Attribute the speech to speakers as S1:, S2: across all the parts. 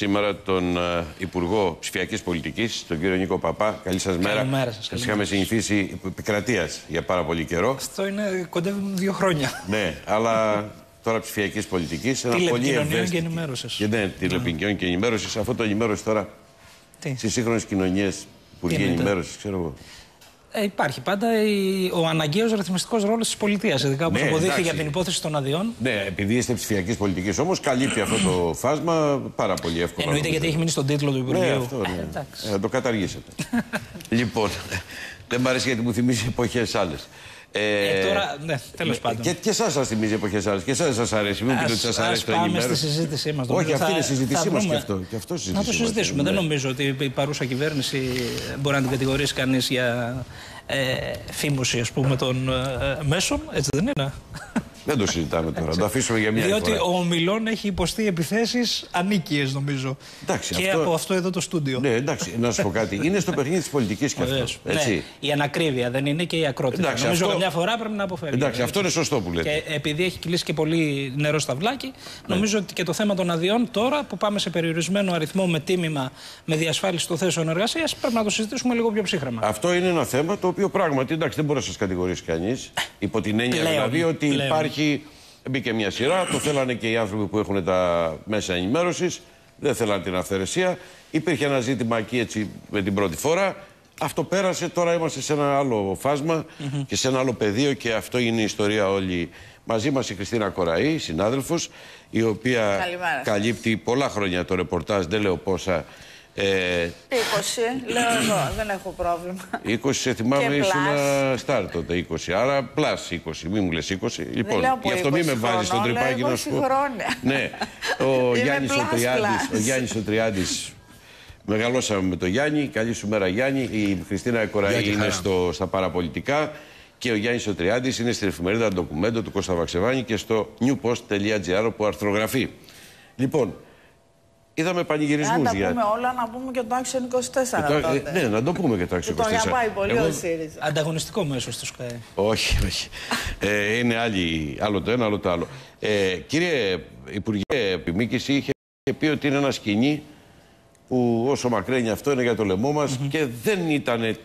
S1: σήμερα τον ε, Υπουργό Ψηφιακής Πολιτικής, τον κύριο Νίκο Παπά. Καλή σας μέρα.
S2: Καλημέρα σας,
S1: Σας
S2: καλημέρα
S1: είχαμε συνηθίσει επικρατείας για πάρα πολύ καιρό.
S2: Αυτό είναι κοντεύουν δύο χρόνια.
S1: ναι, αλλά τώρα ψηφιακής πολιτικής. Ένα πολύ
S2: Τηλεπικοινωνιών και
S1: ευαίσθητο.
S2: ενημέρωσης.
S1: Και ναι, τηλεπικοινωνιών και ενημέρωσης. Αυτό το ενημέρωση τώρα
S2: Τι;
S1: στις σύγχρονες κοινωνίες, Υπουργοί
S2: εννοείται;
S1: Ενημέρωση, ξέρω εγώ.
S2: Ε, υπάρχει πάντα η, ο αναγκαίος ρυθμιστικός ρόλος της πολιτείας. Ειδικά όπως
S1: Ναι,
S2: αποδείχθηκε
S1: εντάξει.
S2: από την υπόθεση των αδειών.
S1: Ναι, επειδή είστε ψηφιακής πολιτικής όμως, καλύπτει αυτό το φάσμα πάρα πολύ εύκολα.
S2: Εννοείται γιατί έχει μείνει στον τίτλο του Υπουργείου.
S1: Ναι, αυτό, ναι.
S2: Ε, εντάξει.
S1: Ε, να το καταργήσετε. λοιπόν, δεν μ' αρέσει γιατί μου θυμίζει εποχές άλλες.
S2: Ε, τώρα, ναι, τέλος πάντων.
S1: Και, και εσάς σας θυμίζει εποχές άλλες. Και εσάς σας αρέσει. Μην πείτε ότι
S2: Ας-
S1: σα αρέσει
S2: ας
S1: το
S2: πάμε
S1: ενημέρωση.
S2: στη συζήτησή μας.
S1: Όχι,
S2: Νομίζω
S1: αυτή
S2: θα-
S1: είναι η συζήτησή
S2: θα
S1: μας και
S2: βρούμε-
S1: αυτό. Και αυτό
S2: Να το
S1: συζήτησή μας
S2: συζητήσουμε.
S1: είναι,
S2: Δεν
S1: ναι.
S2: νομίζω ότι η παρούσα κυβέρνηση μπορεί να την κατηγορήσει κανείς για ε, φήμωση ας πούμε, των ε, μέσων. Έτσι δεν είναι.
S1: Δεν το συζητάμε τώρα. Το αφήσουμε για μια άλλη
S2: Διότι
S1: φορά.
S2: ο Ομιλών έχει υποστεί επιθέσεις ανίκειες, νομίζω.
S1: Εντάξει,
S2: και
S1: αυτό-
S2: από αυτό εδώ το στούντιο.
S1: Ναι, εντάξει, να σου πω κάτι. Είναι στο παιχνίδι της πολιτικής και αυτός.
S2: Βεβαίως.
S1: Έτσι.
S2: Ναι, η ανακρίβεια δεν είναι και η ακρότητα.
S1: Εντάξει,
S2: νομίζω
S1: αυτό-
S2: καμιά φορά πρέπει να αποφεύγει.
S1: Εντάξει, αυτό είναι σωστό που λέτε.
S2: Και επειδή έχει κυλήσει και πολύ νερό στα βλάκι, νομίζω ότι και το θέμα των αδειών τώρα που πάμε σε περιορισμένο αριθμό με τίμημα, με διασφάλιση των θέσεων εργασίας, πρέπει να το συζητήσουμε λίγο πιο ψύχρεμα.
S1: Αυτό είναι ένα θέμα το οποίο πράγματι εντάξει, δεν μπορεί να σας κατηγορήσει κανείς. Υπό την έννοια
S2: Πλέον,
S1: δηλαδή ότι
S2: πλέον.
S1: Υπάρχει. Μπήκε μια σειρά, το θέλανε και οι άνθρωποι που έχουν τα μέσα ενημέρωσης, δεν θέλανε την αυθαιρεσία. Υπήρχε ένα ζήτημα εκεί έτσι με την πρώτη φορά. Αυτό πέρασε, τώρα είμαστε σε ένα άλλο φάσμα και σε ένα άλλο πεδίο και αυτό είναι η ιστορία όλη. Μαζί μας η Χριστίνα Κοραή, συνάδελφος, η οποία
S3: Καλημέρα.
S1: καλύπτει πολλά χρόνια το ρεπορτάζ, δεν λέω πόσα. Ε,
S3: 20, λέω εγώ, δεν έχω πρόβλημα.
S1: 20 σε θυμάμαι
S3: Και
S1: ήσουν
S3: plus.
S1: στάρ τότε 20. Άρα πλάς 20. Μην μου λες 20. Λοιπόν,
S3: λέω από
S1: γι' αυτό μην
S3: 20
S1: με βάζεις στον
S3: χρονών,
S1: τρυπάκι
S3: λέω
S1: να σου
S3: 20
S1: πω.
S3: χρόνια.
S1: Ναι. Ο
S3: Είμαι
S1: Γιάννης ο
S3: plus
S1: Τριάντης,
S3: plus.
S1: ο Γιάννης ο Τριάντης Μεγαλώσαμε με τον Γιάννη. Καλή σου μέρα Γιάννη. Η Χριστίνα Κοραή είναι στο, στα παραπολιτικά. Και ο Γιάννης ο Τριάντης είναι στην εφημερίδα Ντοκουμέντο του Κώστα Βαξεβάνη και στο newpost.gr όπου αρθρογραφεί. Λοιπόν, είδαμε
S3: Αν
S1: πανηγυρισμούς
S3: τα
S1: για...
S3: πούμε όλα, να πούμε και το Action 24
S1: Το-
S3: τότε.
S1: ε, ναι, να το πούμε και το
S3: Και
S1: Action
S3: τον
S1: 24.
S3: αγαπάει πολύ
S1: Εγώ-
S3: ο ΣΥΡΙΖΑ.
S2: Ανταγωνιστικό μέσο στο ΣΚΑΕ.
S1: όχι, όχι. Ε, είναι άλλη, άλλο το ένα, άλλο το άλλο. Ε, κύριε Υπουργέ, επιμήκυση είχε πει ότι είναι ένα σκηνή που όσο μακραίνει αυτό είναι για το λαιμό μας και δεν ήταν,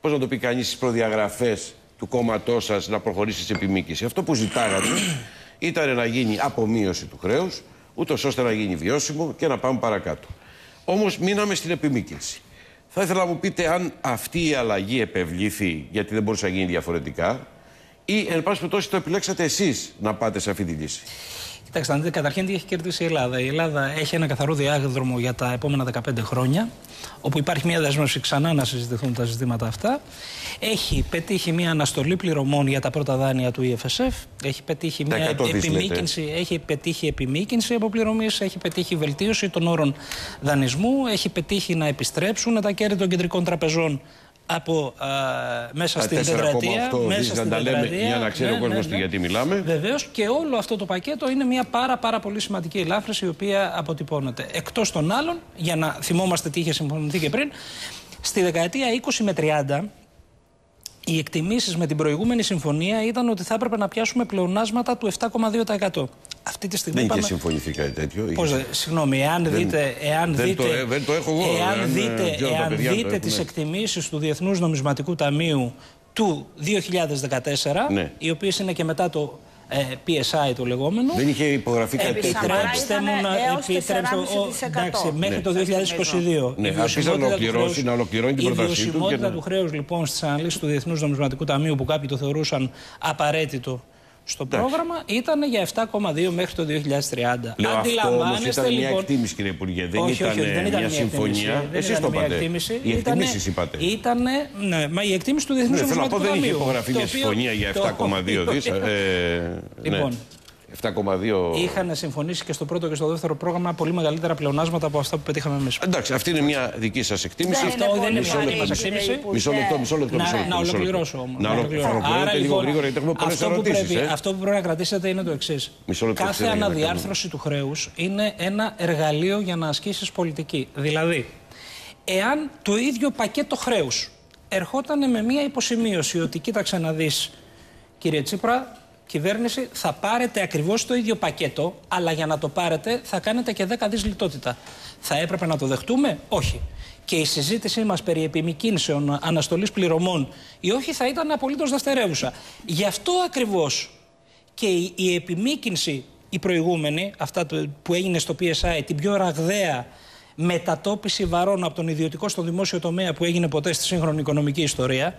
S1: πώς να το πει κανείς, στις προδιαγραφές του κόμματός σας να προχωρήσει σε επιμήκυση. Αυτό που ζητάγατε ήταν να γίνει απομείωση του χρέους, ούτως ώστε να γίνει βιώσιμο και να πάμε παρακάτω. Όμως μείναμε στην επιμήκυνση. Θα ήθελα να μου πείτε αν αυτή η αλλαγή επευλήθη γιατί δεν μπορούσε να γίνει διαφορετικά ή εν πάση περιπτώσει το επιλέξατε εσείς να πάτε σε αυτή τη λύση.
S2: Κοιτάξτε, να δείτε καταρχήν τι έχει κερδίσει η Ελλάδα. Η Ελλάδα έχει ένα καθαρό διάδρομο για τα επόμενα 15 χρόνια, όπου υπάρχει μια δεσμεύση ξανά να συζητηθούν τα ζητήματα αυτά. Έχει πετύχει μια αναστολή πληρωμών για τα πρώτα δάνεια του EFSF. Έχει πετύχει
S1: Τα
S2: μια
S1: 100 δις, λέτε.
S2: επιμήκυνση, έχει πετύχει επιμήκυνση αποπληρωμής, έχει πετύχει βελτίωση των όρων δανεισμού, έχει πετύχει να επιστρέψουν τα κέρδη των κεντρικών τραπεζών από α, μέσα
S1: Τα
S2: στην
S1: 4,8
S2: τετραετία.
S1: δις
S2: Μέσα
S1: να
S2: στην
S1: τα λέμε
S2: τετραετία.
S1: για να ξέρει ο κόσμος γιατί μιλάμε.
S2: Βεβαίως και όλο αυτό το πακέτο είναι μια πάρα, πάρα πολύ σημαντική ελάφρυνση η οποία αποτυπώνεται. Εκτός των άλλων, για να θυμόμαστε τι είχε συμφωνηθεί και πριν, στη δεκαετία 20 με 30 οι εκτιμήσεις με την προηγούμενη συμφωνία ήταν ότι θα έπρεπε να πιάσουμε πλεονάσματα του 7,2%. Αυτή τη στιγμή
S1: Δεν είχε
S2: πάμε-
S1: συμφωνηθεί κάτι τέτοιο.
S2: Πώς,
S1: Είχε-
S2: δε- συγγνώμη, εάν δείτε, εάν
S1: δεν
S2: δείτε,
S1: το- ε, δεν το έχω εγώ,
S2: εάν
S1: εάν, ε,
S2: δείτε,
S1: ξέρω τα
S2: εάν
S1: παιδιά το
S2: δείτε
S1: έχουν,
S2: τις
S1: ναι.
S2: εκτιμήσεις του Διεθνούς Νομισματικού Ταμείου του 2014,
S1: Ναι.
S2: οι οποίες είναι και μετά το ε, PSI το λεγόμενο,
S1: Δεν είχε υπογραφεί κάτι
S3: Επί
S1: τέτοιο.
S3: Σαμαρά
S2: Επιτρέψτε
S3: ήταν
S2: μου να
S3: έως
S2: επιτρέψτε. ο-
S3: 4,5%.
S2: Εντάξει, μέχρι
S1: Ναι.
S2: το 2022.
S1: Ναι,
S2: Η
S1: αφήστε να
S2: βιωσιμότητα του
S1: ολοκληρώσει,
S2: χρέους-
S1: να ολοκληρώνει την
S2: η
S1: πρότασή του και
S2: βιωσιμότητα
S1: να-
S2: του χρέους λοιπόν στις αναλύσεις του Διεθνούς Νομισματικού Ταμείου που κάποιοι το θεωρούσαν απαραίτητο στο πρόγραμμα ήταν για 7,2 μέχρι το 2030.
S1: Λέω αυτό όμως
S2: Αντιλαμβάνεστε
S1: ήταν μια
S2: λοιπόν.
S1: εκτίμηση κύριε Υπουργέ. Δεν
S2: όχι,
S1: ήταν,
S2: όχι, όχι, δεν ήταν
S1: μια
S2: μια
S1: συμφωνία.
S2: Εκτίμηση, δεν
S1: Εσείς
S2: ήταν
S1: το
S2: μια
S1: είπατε.
S2: εκτίμηση,
S1: Οι
S2: ήτανε-
S1: εκτιμήσεις είπατε.
S2: Ήτανε, ναι, μα η εκτίμηση του Διεθνούς
S1: Ναι, θέλω να πω
S2: Νομισματικού
S1: δεν είχε
S2: Ταμείου.
S1: υπογραφεί
S2: το
S1: μια
S2: οποίο-
S1: συμφωνία για
S2: το
S1: 7,2 δις.
S2: οποίο-
S1: ε,
S2: Λοιπόν.
S1: Ναι. 7,2...
S2: Είχαν συμφωνήσει και στο πρώτο και στο δεύτερο πρόγραμμα πολύ μεγαλύτερα πλεονάσματα από αυτά που πετύχαμε εμείς.
S1: Εντάξει, αυτή είναι μια δική σας εκτίμηση.
S3: Δεν
S2: Αυτό
S3: είναι
S2: δεν
S3: πολύ
S2: είναι μια
S3: βαρύ,
S2: δική μας
S3: κύριε
S2: εκτίμηση.
S3: Υπουργέ.
S1: Μισό λεπτό, μισό λεπτό.
S2: Να,
S1: μισό λεπτό,
S2: να
S1: μισό λεπτό.
S2: ολοκληρώσω όμως.
S1: Να ολοκληρώσω. Ολοκληρώνετε λίγο γρήγορα γιατί έχουμε πολλές
S2: αυτό, που
S1: ερωτήσεις.
S2: πρέπει,
S1: ε.
S2: αυτό που πρέπει να κρατήσετε είναι το εξής.
S1: Μισό λεπτό,
S2: Κάθε
S1: ξέρω, για να
S2: αναδιάρθρωση του χρέους είναι ένα εργαλείο για να ασκήσεις πολιτική. Δηλαδή, εάν το ίδιο πακέτο χρέους ερχόταν με μία υποσημείωση ότι κοίταξε να δεις, κύριε Τσίπρα, κυβέρνηση θα πάρετε ακριβώς το ίδιο πακέτο, αλλά για να το πάρετε θα κάνετε και 10 δις λιτότητα. Θα έπρεπε να το δεχτούμε; Όχι. Και η συζήτησή μας περί επιμηκύνσεων, αναστολής πληρωμών ή όχι θα ήταν απολύτως δευτερεύουσα. Γι' αυτό ακριβώς και η, η επιμήκυνση η προηγούμενη, αυτά το- που έγινε στο PSI, την πιο ραγδαία μετατόπιση βαρών από τον ιδιωτικό στο δημόσιο τομέα που έγινε ποτέ στη σύγχρονη οικονομική ιστορία,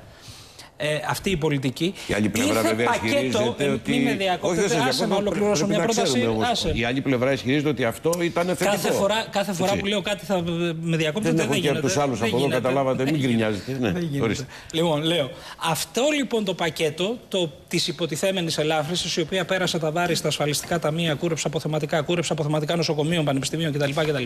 S2: ε, αυτή η πολιτική.
S1: Η άλλη πλευρά
S2: ήρθε
S1: βέβαια
S2: πακέτο,
S1: ισχυρίζεται
S2: ε,
S1: ότι.
S2: Μην με
S1: Όχι,
S2: διακόπτετε,
S1: δεν σας
S2: άσε να
S1: διακόπτω,
S2: ολοκληρώσω
S1: πρέπει
S2: μια
S1: να
S2: πρόταση.
S1: ξέρουμε όμως.
S2: Άσε.
S1: Η άλλη πλευρά ισχυρίζεται ότι αυτό ήταν θετικό.
S2: Κάθε φορά, κάθε φορά
S1: Έτσι.
S2: που λέω κάτι θα με διακόπτετε.
S1: Δεν έχω και
S2: γίνεται.
S1: από τους άλλους
S2: Δεν
S1: από εδώ,
S2: γίνεται.
S1: καταλάβατε. Μην γκρινιάζετε. Ναι,
S2: Δεν γίνεται.
S1: ορίστε.
S2: Λοιπόν, λέω. Αυτό λοιπόν το πακέτο το, της υποτιθέμενης ελάφρυνση, η οποία πέρασε τα βάρη στα ασφαλιστικά ταμεία, κούρεψε αποθεματικά, κούρεψε αποθεματικά νοσοκομείων, πανεπιστημίων κτλ. κτλ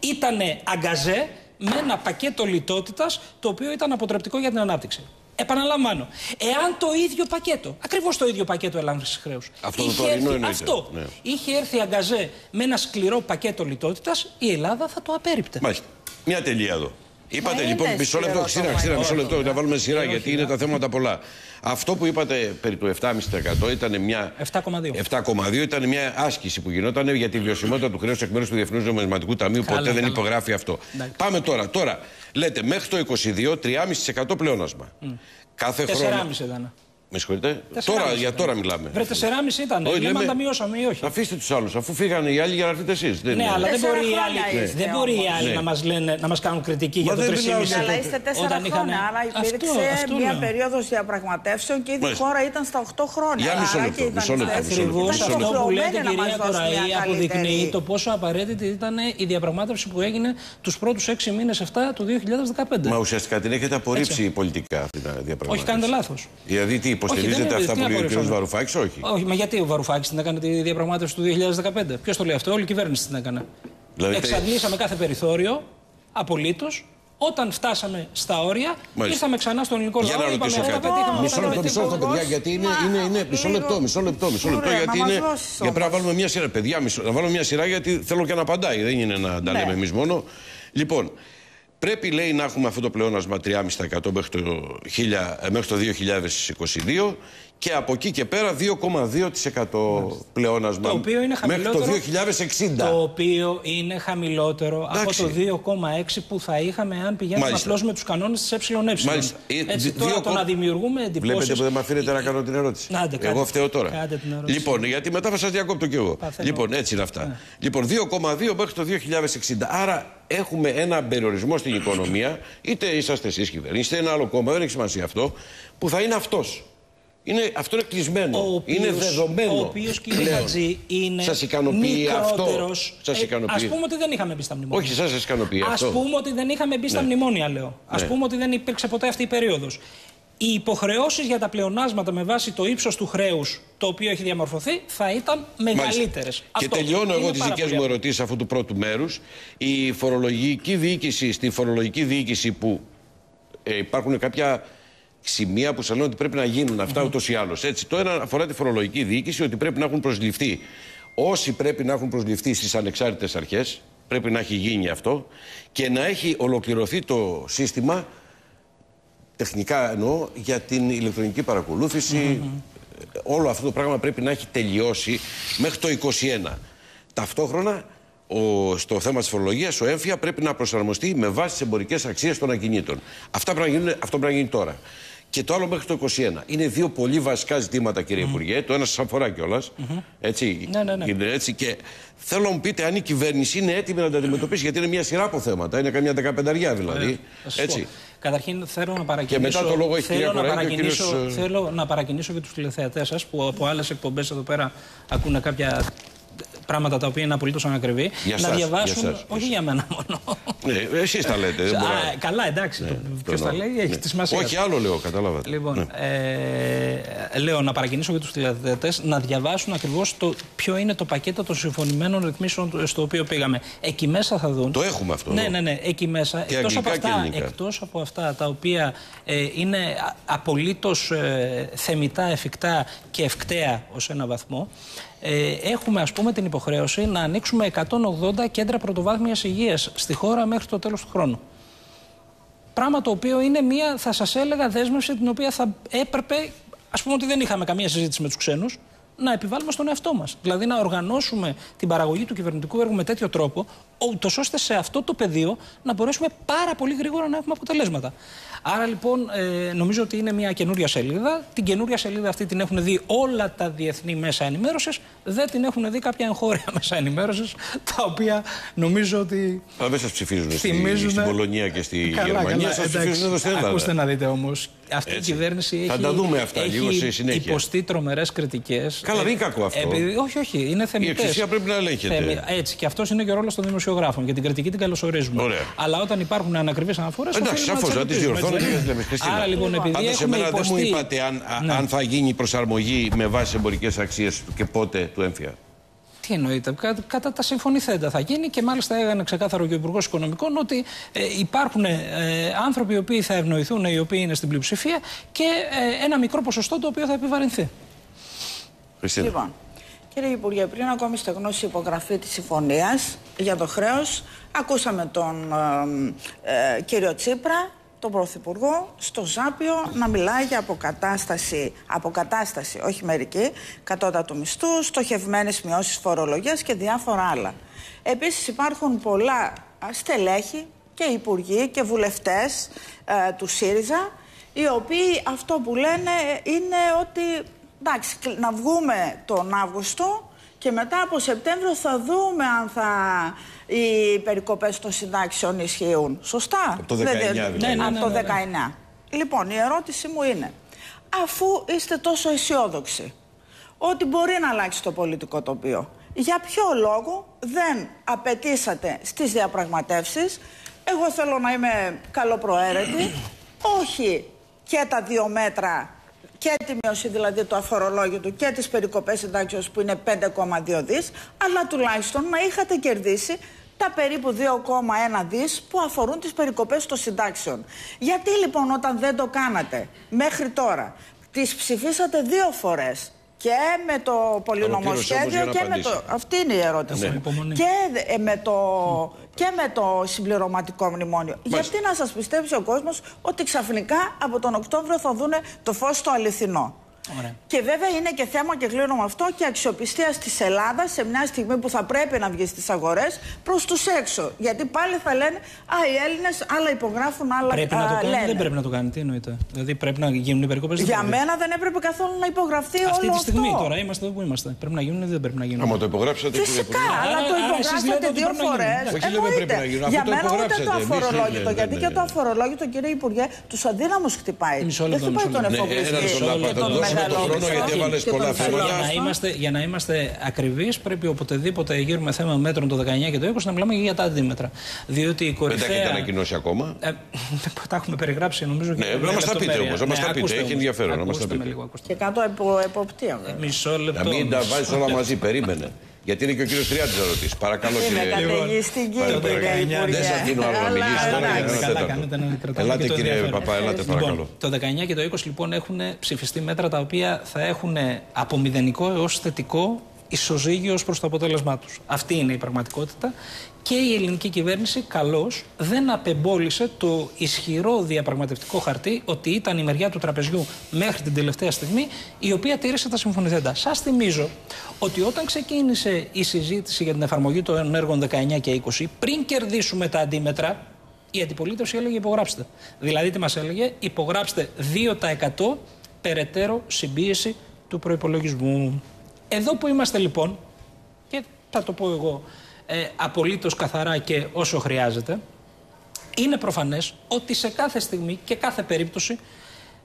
S2: ήταν αγκαζέ με ένα πακέτο λιτότητας το οποίο ήταν αποτρεπτικό για την ανάπτυξη. Επαναλαμβάνω, εάν το ίδιο πακέτο, ακριβώς το ίδιο πακέτο ελάφρυνση χρέους.
S1: Αυτό το τωρινό εννοείται.
S2: Αυτό
S1: Ναι.
S2: είχε έρθει αγκαζέ με ένα σκληρό πακέτο λιτότητας, η Ελλάδα θα το απέρριπτε.
S1: Μάλιστα. Μια τελεία εδώ. Είπατε
S3: είναι
S1: λοιπόν, μισό λεπτό,
S3: σκληρός
S1: Χριστίνα,
S3: το
S1: Χριστίνα, μισό
S3: πακέτο.
S1: λεπτό, να βάλουμε σειρά
S2: Όχι,
S1: γιατί
S2: όχι,
S1: είναι τα θέματα πολλά. Αυτό που είπατε περί του 7,5% ήταν μια.
S2: 7,2.
S1: 7,2 ήταν μια άσκηση που γινόταν για τη βιωσιμότητα του χρέους εκ μέρους του Διεθνούς Νομισματικού Ταμείου.
S2: Καλά,
S1: Ποτέ δεν
S2: καλά.
S1: υπογράφει αυτό.
S2: Εντάξει.
S1: Πάμε τώρα. Τώρα, λέτε μέχρι το 22 3,5% πλεόνασμα. Κάθε χρόνο.
S2: 4,5 ήταν.
S1: Με συγχωρείτε.
S2: 4,5
S1: Τώρα,
S2: ήταν.
S1: για τώρα μιλάμε.
S2: Βρε 4,5 ήταν.
S1: Όχι,
S2: Λέμε αν
S1: λέμε-
S2: τα μειώσαμε ή όχι;
S1: Αφήστε τους άλλους, αφού φύγανε οι άλλοι για να έρθετε εσείς.
S2: Ναι, αλλά δεν
S3: Τέσσερα
S2: μπορεί οι
S3: χρόνια
S2: άλλοι,
S3: είστε
S2: δεν μπορεί οι
S3: όμως.
S2: άλλοι
S1: Ναι.
S2: να μας, λένε, να μας κάνουν κριτική για
S1: Μα
S2: το
S1: δεν
S2: 3,5.
S1: μιλάω για
S3: Αλλά
S1: τότε.
S3: είστε τέσσερα
S2: Όταν είχαν-
S3: χρόνια. Άρα υπήρξε
S2: Αυτό- αυτό
S3: μια
S2: λέω.
S3: περίοδος διαπραγματεύσεων και ήδη η
S1: Μάλιστα.
S3: χώρα ήταν στα 8 χρόνια.
S1: Για μισό
S3: Άρα
S1: λεπτό,
S3: και οι
S1: μισό λεπτό,
S3: δανειστές
S1: μισό λεπτό,
S2: Ακριβώς
S1: μισό
S3: ήταν
S1: λεπτό.
S2: αυτό που λέτε,
S3: υποχρεωμένοι να μας
S2: κυρία
S3: δώσουν μια
S2: Κοραή, αποδεικνύει
S3: καλύτερη-
S2: το πόσο απαραίτητη ήταν η διαπραγμάτευση που έγινε τους πρώτους 6 μήνες 7 του 2015.
S1: Μα ουσιαστικά την έχετε απορρίψει πολιτικά αυτή τη διαπραγμάτευση.
S2: Όχι, κάνετε λάθος.
S1: Δηλαδή τι, υποστηρίζετε
S2: Όχι, δεν είναι-
S1: αυτά
S2: τι
S1: που λέει ο κ.
S2: απορρίψαμε.
S1: Βαρουφάκης, όχι.
S2: Όχι, μα γιατί ο Βαρουφάκης την έκανε τη διαπραγμάτευση του 2015. Ποιος το λέει αυτό, όλη η κυβέρνηση την έκανε.
S1: Δηλαδή,
S2: Εξαντλήσαμε κάθε περιθώριο, απολύτως. Όταν φτάσαμε στα όρια,
S1: Μάλιστα.
S2: ήρθαμε ξανά στον ελληνικό
S1: Για
S2: λαό.
S1: να
S2: είπαμε,
S1: ρωτήσω
S2: «Αυτά
S1: κάτι.
S2: πετύχαμε,
S1: Μισό
S2: αυτά
S1: λεπτό, μισό λεπτό,
S3: Υπουργός,
S1: παιδιά, γιατί είναι,
S3: μα,
S1: είναι, είναι μισό
S3: λίγο-
S1: λεπτό, μισό λεπτό, μισό λεπτό,
S3: Ωραία,
S1: γιατί
S3: να μας
S1: είναι.
S3: δώσεις
S1: Για πρέπει να
S3: όμως.
S1: βάλουμε μια σειρά, παιδιά, μισό, να βάλουμε μια σειρά γιατί θέλω και να απαντάει, δεν είναι να τα
S3: Ναι.
S1: λέμε εμείς μόνο. Λοιπόν, πρέπει λέει να έχουμε αυτό το πλεόνασμα 3,5% μέχρι το, 1000, ε, μέχρι το 2022 και από εκεί και πέρα 2,2% πλεόνασμα
S2: Το οποίο είναι
S1: μέχρι το
S2: χαμηλότερο.
S1: 2060.
S2: Το οποίο είναι χαμηλότερο
S1: Εντάξει.
S2: από το 2,6 που θα είχαμε αν πηγαίναμε
S1: Μάλιστα.
S2: απλώς με τους κανόνες της ΕΕ.
S1: Μάλιστα. Ε,
S2: Έτσι,
S1: δι-
S2: τώρα
S1: δύο
S2: το
S1: κο-
S2: να δημιουργούμε εντυπώσει.
S1: Βλέπετε που δεν με αφήνετε να κάνω την ερώτηση.
S2: Άντε, κάντε.
S1: Εγώ φταίω τώρα.
S2: Κάντε την ερώτηση.
S1: Λοιπόν, γιατί μετά θα σας διακόπτω κι εγώ.
S2: Παθαίνω.
S1: Λοιπόν, έτσι είναι αυτά. Λοιπόν, 2,2 μέχρι το 2060. Άρα έχουμε ένα περιορισμό στην οικονομία, είτε είσαστε εσείς κυβέρνηση, είτε ένα άλλο κόμμα, δεν έχει σημασία αυτό, που θα είναι αυτός. Είναι, αυτό είναι κλεισμένο.
S2: Ο οποίος-
S1: είναι δεδομένο.
S2: Ο οποίος κύριε
S1: πλέον.
S2: Χατζή είναι
S1: Σας ικανοποιεί αυτό;
S2: μικρότερος.
S1: Σας ικανοποιεί;
S2: Α πούμε ότι δεν είχαμε μπει στα μνημόνια.
S1: Όχι, εσά σας ικανοποιεί
S2: Α
S1: αυτό.
S2: πούμε ότι δεν είχαμε μπει στα
S1: Ναι.
S2: μνημόνια, λέω. Α
S1: Ναι.
S2: πούμε ότι δεν υπήρξε ποτέ αυτή η περίοδος. Οι υποχρεώσεις για τα πλεονάσματα με βάση το ύψος του χρέους το οποίο έχει διαμορφωθεί θα ήταν μεγαλύτερες.
S1: Μάλιστα. Και τελειώνω εγώ τις δικές μου ερωτήσεις αυτού του πρώτου μέρους. Η φορολογική διοίκηση, στη φορολογική διοίκηση που ε, υπάρχουν κάποια σημεία που σα λένε ότι πρέπει να γίνουν αυτά ούτως ή άλλως. Το ένα αφορά τη φορολογική διοίκηση, ότι πρέπει να έχουν προσληφθεί όσοι πρέπει να έχουν προσληφθεί στις ανεξάρτητες αρχές. Πρέπει να έχει γίνει αυτό και να έχει ολοκληρωθεί το σύστημα τεχνικά εννοώ για την ηλεκτρονική παρακολούθηση. Όλο αυτό το πράγμα πρέπει να έχει τελειώσει μέχρι το 2021. Ταυτόχρονα, ο, στο θέμα της φορολογίας, ο έμφυα πρέπει να προσαρμοστεί με βάση τις εμπορικές αξίες των ακινήτων. Αυτά πρέπει να γίνουν, αυτό πρέπει να γίνει τώρα. Και το άλλο μέχρι το 2021. Είναι δύο πολύ βασικά ζητήματα, κύριε Υπουργέ. Το ένα σας αφορά κιόλας. Έτσι,
S2: Ναι, ναι, ναι.
S1: είναι έτσι. Και θέλω να μου πείτε αν η κυβέρνηση είναι έτοιμη να τα αντιμετωπίσει, γιατί είναι μια σειρά από θέματα. Είναι καμιά δεκαπενταριά δηλαδή.
S2: Θα σας
S1: έτσι.
S2: πω. Καταρχήν θέλω να παρακινήσω.
S1: Και μετά το λόγο έχει η
S2: θέλω
S1: κυρία
S2: να
S1: Κοραή και ο
S2: παρακινήσω,
S1: κύριος, ε,
S2: θέλω να παρακινήσω και τους τηλεθεατές σας που από άλλες εκπομπές εδώ πέρα ακούνε κάποια πράγματα τα οποία είναι απολύτως ανακριβή.
S1: Για
S2: να
S1: σας,
S2: διαβάσουν.
S1: για σας,
S2: όχι για μένα μόνο.
S1: Ναι, εσείς τα λέτε. δεν μπορώ να-
S2: Α, καλά, εντάξει.
S1: Ναι,
S2: Ποιος
S1: το
S2: τα
S1: εννοώ.
S2: λέει, έχει
S1: Ναι.
S2: τη σημασία.
S1: Όχι, άλλο λέω, καταλάβατε.
S2: Λοιπόν,
S1: Ναι.
S2: ε, λέω να παρακινήσω και τους τηλεθεατές να διαβάσουν ακριβώς ποιο είναι το πακέτο των συμφωνημένων ρυθμίσεων στο οποίο πήγαμε. Εκεί μέσα θα δουν.
S1: Το έχουμε αυτό.
S2: Ναι,
S1: εδώ.
S2: ναι, ναι, εκεί μέσα.
S1: Και
S2: εκτός, από
S1: αγγλικά και
S2: αυτά,
S1: ελληνικά.
S2: εκτός από αυτά τα οποία ε, είναι απολύτως ε, θεμητά, εφικτά και ευκταία ως ένα βαθμό, ε, έχουμε ας πούμε την υποχρέωση να ανοίξουμε 180 κέντρα πρωτοβάθμιας υγείας στη χώρα μέχρι το τέλος του χρόνου. Πράγμα το οποίο είναι μια, θα σας έλεγα, δέσμευση την οποία θα έπρεπε ας πούμε ότι δεν είχαμε καμία συζήτηση με τους ξένους, να επιβάλλουμε στον εαυτό μας. Δηλαδή να οργανώσουμε την παραγωγή του κυβερνητικού έργου με τέτοιο τρόπο, ούτως ώστε σε αυτό το πεδίο να μπορέσουμε πάρα πολύ γρήγορα να έχουμε αποτελέσματα. Άρα λοιπόν ε, νομίζω ότι είναι μια καινούρια σελίδα. Την καινούρια σελίδα αυτή την έχουν δει όλα τα διεθνή μέσα ενημέρωσης. Δεν την έχουν δει κάποια εγχώρια μέσα ενημέρωσης, τα οποία νομίζω ότι.
S1: Αλλά δεν σας ψηφίζουν
S2: Θυμίζουνε-
S1: στην Πολωνία και στη
S2: Καλά,
S1: Γερμανία.
S2: καλά,
S1: Σας
S2: εντάξει.
S1: ψηφίζουν εδώ στην Ελλάδα.
S2: Ακούστε να δείτε όμως. Αυτή
S1: Έτσι.
S2: η κυβέρνηση
S1: Θα
S2: έχει,
S1: τα δούμε αυτά
S2: έχει
S1: λίγο στη συνέχεια.
S2: υποστεί τρομερές κριτικές.
S1: Καλά, δεν είναι κακό αυτό.
S2: όχι, όχι, είναι θεμητές.
S1: εξουσία πρέπει να ελέγχεται.
S2: Έτσι, και αυτός είναι και ο ρόλος των δημοσιογράφων. Και την κριτική την καλωσορίζουμε.
S1: Ωραία.
S2: Αλλά όταν υπάρχουν ανακριβείς αναφορές.
S1: Εντάξει, σαφώ να τις διορθώνετε και να τι λέμε. Χριστίνα.
S2: Άρα λοιπόν, επειδή
S1: Πάντως,
S2: έχουμε
S1: εμένα δεν μου
S2: υποστεί...
S1: είπατε αν, α-
S2: Ναι.
S1: αν θα γίνει προσαρμογή με βάση εμπορικές αξίες και πότε του έμφυα.
S2: Τι εννοείται, κα- κατά τα συμφωνηθέντα θα γίνει και μάλιστα έγινε ξεκάθαρο και ο Υπουργός Οικονομικών ότι ε, υπάρχουν ε, άνθρωποι οι οποίοι θα ευνοηθούν, οι οποίοι είναι στην πλειοψηφία και ε, ένα μικρό ποσοστό το οποίο θα επιβαρυνθεί.
S1: Χριστίνα.
S3: Λοιπόν, κύριε Υπουργέ, πριν ακόμη στεγνώσει η υπογραφή της συμφωνίας για το χρέος, ακούσαμε τον ε, ε, κύριο Τσίπρα, τον Πρωθυπουργό, στο Ζάπιο να μιλάει για αποκατάσταση, αποκατάσταση όχι μερική, κατώτατου μισθού, στοχευμένες μειώσεις φορολογίας και διάφορα άλλα. Επίσης υπάρχουν πολλά α, στελέχη και υπουργοί και βουλευτές ε, του ΣΥΡΙΖΑ οι οποίοι αυτό που λένε είναι ότι εντάξει, κλ- να βγούμε τον Αύγουστο και μετά από Σεπτέμβριο θα δούμε αν θα οι περικοπές των συντάξεων ισχύουν. Σωστά;
S1: Από το
S3: Δεν-
S1: 19
S3: δεν-
S1: δηλαδή.
S2: Ναι, ναι,
S3: Από
S2: ναι,
S3: το
S2: ναι, ναι.
S3: 19. Λοιπόν, η ερώτηση μου είναι, αφού είστε τόσο αισιόδοξοι ότι μπορεί να αλλάξει το πολιτικό τοπίο, για ποιο λόγο δεν απαιτήσατε στις διαπραγματεύσεις, εγώ θέλω να είμαι καλοπροαίρετη, όχι και τα δύο μέτρα και τη μείωση δηλαδή του αφορολόγητου και τις περικοπές συντάξεως που είναι 5,2 δις, αλλά τουλάχιστον να είχατε κερδίσει τα περίπου 2,1 δις που αφορούν τις περικοπές των συντάξεων. Γιατί λοιπόν όταν δεν το κάνατε μέχρι τώρα, τις ψηφίσατε δύο φορές και με το
S1: Ολοκλήρωσε
S3: πολυνομοσχέδιο
S1: όμως για να
S3: και με
S1: απαντήσει.
S3: το... Αυτή είναι η ερώτηση.
S2: Έχουμε υπομονή.
S3: Και, ε, με το, και με το συμπληρωματικό μνημόνιο. Γιατί να σας πιστέψει ο κόσμος ότι ξαφνικά από τον Οκτώβριο θα δούνε το φως το αληθινό.
S2: Ωραία.
S3: Και βέβαια είναι και θέμα, και κλείνω με αυτό, και αξιοπιστίας της Ελλάδας σε μια στιγμή που θα πρέπει να βγει στις αγορές προς τους έξω. Γιατί πάλι θα λένε Α, οι Έλληνες άλλα υπογράφουν, άλλα
S2: Πρέπει να
S3: α,
S2: το κάνει,
S3: λένε.
S2: δεν πρέπει να το κάνει. Τι εννοείται. Δηλαδή πρέπει να γίνουν οι περικοπές.
S3: Για μένα δεν έπρεπε καθόλου να υπογραφεί
S2: Αυτή
S3: όλο
S2: τη στιγμή
S3: αυτό.
S2: τώρα είμαστε εδώ που είμαστε. Πρέπει να γίνουν ή δεν πρέπει να γίνουν.
S1: Άμα το υπογράψατε, κύριε
S3: Φυσικά,
S1: Υπουργέ.
S3: αλλά
S2: Άρα-
S3: το
S2: άρα εσείς λέτε
S3: υπογράψατε
S2: ότι
S3: δύο
S2: πρέπει να
S3: φορές.
S2: γίνουν.
S1: Όχι, λέμε πρέπει να γίνουν, αφού
S3: Για
S1: το
S3: μένα ούτε
S1: υπογράψατε.
S3: το
S1: Εμείς δεν
S3: αφορολόγητο.
S1: λέμε,
S3: Γιατί
S1: ναι,
S3: και το
S1: ναι.
S3: αφορολόγητο, κύριε Υπουργέ, τους αδύναμους χτυπάει.
S2: Μισό
S3: Δεν
S2: λεπτό,
S3: χτυπάει
S2: μισό
S3: τον
S2: λεπτό.
S1: Ναι,
S3: εφοπλιστή.
S1: ένα λεπτό,
S2: Μισό
S1: θα
S2: λεπτό,
S1: τον δώσουμε τον χρόνο
S3: μεγαλόφιλο
S1: γιατί έβαλες
S3: και τον
S1: πολλά
S3: θέλω.
S1: θέματα.
S2: Για να είμαστε, για να είμαστε ακριβείς, πρέπει οποτεδήποτε γύρουμε θέμα μέτρων το 19 και το 20 να μιλάμε και για τα αντίμετρα. Διότι η
S1: Δεν τα
S2: κορυφαία.
S1: έχετε ανακοινώσει ακόμα;
S2: Ε, τα έχουμε περιγράψει νομίζω και
S1: Ναι,
S2: με
S1: να μας τα πείτε
S2: λεπτομέρεια.
S1: όμως, να μας τα πείτε.
S2: ακούστε
S1: Έχει
S2: όμως.
S1: ενδιαφέρον, να μας τα
S2: Ακούστε με
S1: πείτε.
S2: λίγο, ακούστε.
S3: Και κάτω από εποπτεία. βέβαια.
S2: Μισό λεπτό.
S1: Να μην τα
S2: μισό
S1: βάζεις όλα
S2: λεπτό.
S1: μαζί, περίμενε. Γιατί είναι και ο κύριος Τριάντης να ρωτήσει. Παρακαλώ,
S3: Είναι
S1: κύριε.
S3: καταιγιστική,
S1: Πάρε,
S3: κύριε
S1: παρακαλώ.
S3: Υπουργέ.
S1: Δεν σα δίνω άλλο να
S3: Αλλά,
S1: μιλήσεις τώρα.
S3: εντάξει.
S1: για ένα
S2: Καλά
S1: τέταρτο.
S2: κάνετε να κρατάμε
S1: Ελάτε,
S2: και το
S1: κύριε
S2: ενδιαφέρον.
S1: Παπά, ελάτε, παρακαλώ.
S2: Λοιπόν, το 19 και το 20 λοιπόν έχουν ψηφιστεί μέτρα τα οποία θα έχουν από μηδενικό έως θετικό ισοζύγιο ως προς το αποτέλεσμά τους. Αυτή είναι η πραγματικότητα και η ελληνική κυβέρνηση καλώς δεν απεμπόλησε το ισχυρό διαπραγματευτικό χαρτί ότι ήταν η μεριά του τραπεζιού μέχρι την τελευταία στιγμή η οποία τήρησε τα συμφωνηθέντα. Σας θυμίζω ότι όταν ξεκίνησε η συζήτηση για την εφαρμογή των έργων 19 και 20 πριν κερδίσουμε τα αντίμετρα η αντιπολίτευση έλεγε υπογράψτε. Δηλαδή τι μας έλεγε, υπογράψτε 2% περαιτέρω συμπίεση του προϋπολογισμού. Εδώ που είμαστε λοιπόν, και θα το πω εγώ ε, απολύτως καθαρά και όσο χρειάζεται, είναι προφανές ότι σε κάθε στιγμή και κάθε περίπτωση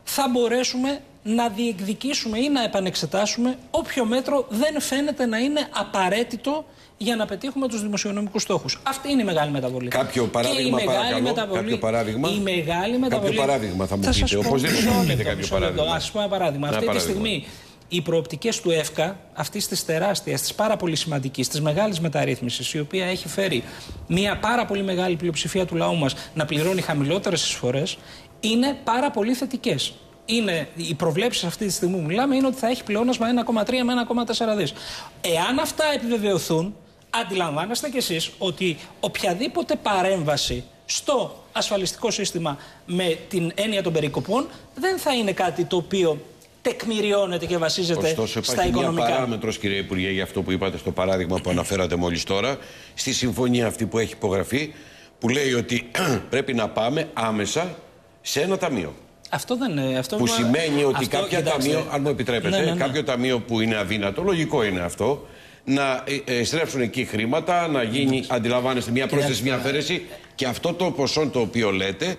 S2: θα μπορέσουμε να διεκδικήσουμε ή να επανεξετάσουμε όποιο μέτρο δεν φαίνεται να είναι απαραίτητο για να πετύχουμε τους δημοσιονομικούς στόχους. Αυτή είναι η μεγάλη μεταβολή.
S1: Κάποιο
S2: Και
S1: παράδειγμα,
S2: η μεγάλη
S1: παρακαλώ.
S2: μεταβολή,
S1: Κάποιο παράδειγμα.
S2: Η μεγάλη
S1: Κάποιο
S2: μεταβολή.
S1: παράδειγμα θα μου
S2: σας
S1: πείτε.
S2: πω,
S1: Οπωσδήποτε
S2: μισό
S1: θα μου πείτε
S2: λεπτό,
S1: κάποιο
S2: μισό λεπτό.
S1: παράδειγμα.
S2: Ας πω ένα παράδειγμα.
S1: Ένα
S2: Αυτή τη
S1: παράδειγμα.
S2: στιγμή οι προοπτικές του ΕΦΚΑ, αυτής της τεράστιας, της πάρα πολύ σημαντικής, της μεγάλης μεταρρύθμισης, η οποία έχει φέρει μια πάρα πολύ μεγάλη πλειοψηφία του λαού μας να πληρώνει χαμηλότερες εισφορές, είναι πάρα πολύ θετικές. Είναι, οι προβλέψεις αυτή τη στιγμή που μιλάμε είναι ότι θα έχει πλεόνασμα 1,3 με 1,4 δις. Εάν αυτά επιβεβαιωθούν, αντιλαμβάνεστε κι εσείς ότι οποιαδήποτε παρέμβαση στο ασφαλιστικό σύστημα με την έννοια των περικοπών δεν θα είναι κάτι το οποίο τεκμηριώνεται και βασίζεται
S1: Ωστόσο,
S2: στα
S1: υπάρχει
S2: οικονομικά.
S1: μια παράμετρος, κύριε Υπουργέ, για αυτό που είπατε στο παράδειγμα που αναφέρατε μόλις τώρα, στη συμφωνία αυτή που έχει υπογραφεί, που λέει ότι πρέπει να πάμε άμεσα σε ένα ταμείο.
S2: Αυτό δεν είναι. Αυτό
S1: Που
S2: μα-
S1: σημαίνει ότι
S2: αυτό,
S1: κάποιο
S2: κοιτάξτε,
S1: ταμείο, αν μου επιτρέπετε,
S2: ναι, ναι, ναι.
S1: κάποιο ταμείο που είναι αδύνατο, λογικό είναι αυτό, να ε, ε, στρέψουν εκεί χρήματα, να γίνει, αντιλαμβάνεστε, μια πρόσθεση, μια αφαίρεση και αυτό το ποσό το οποίο λέτε.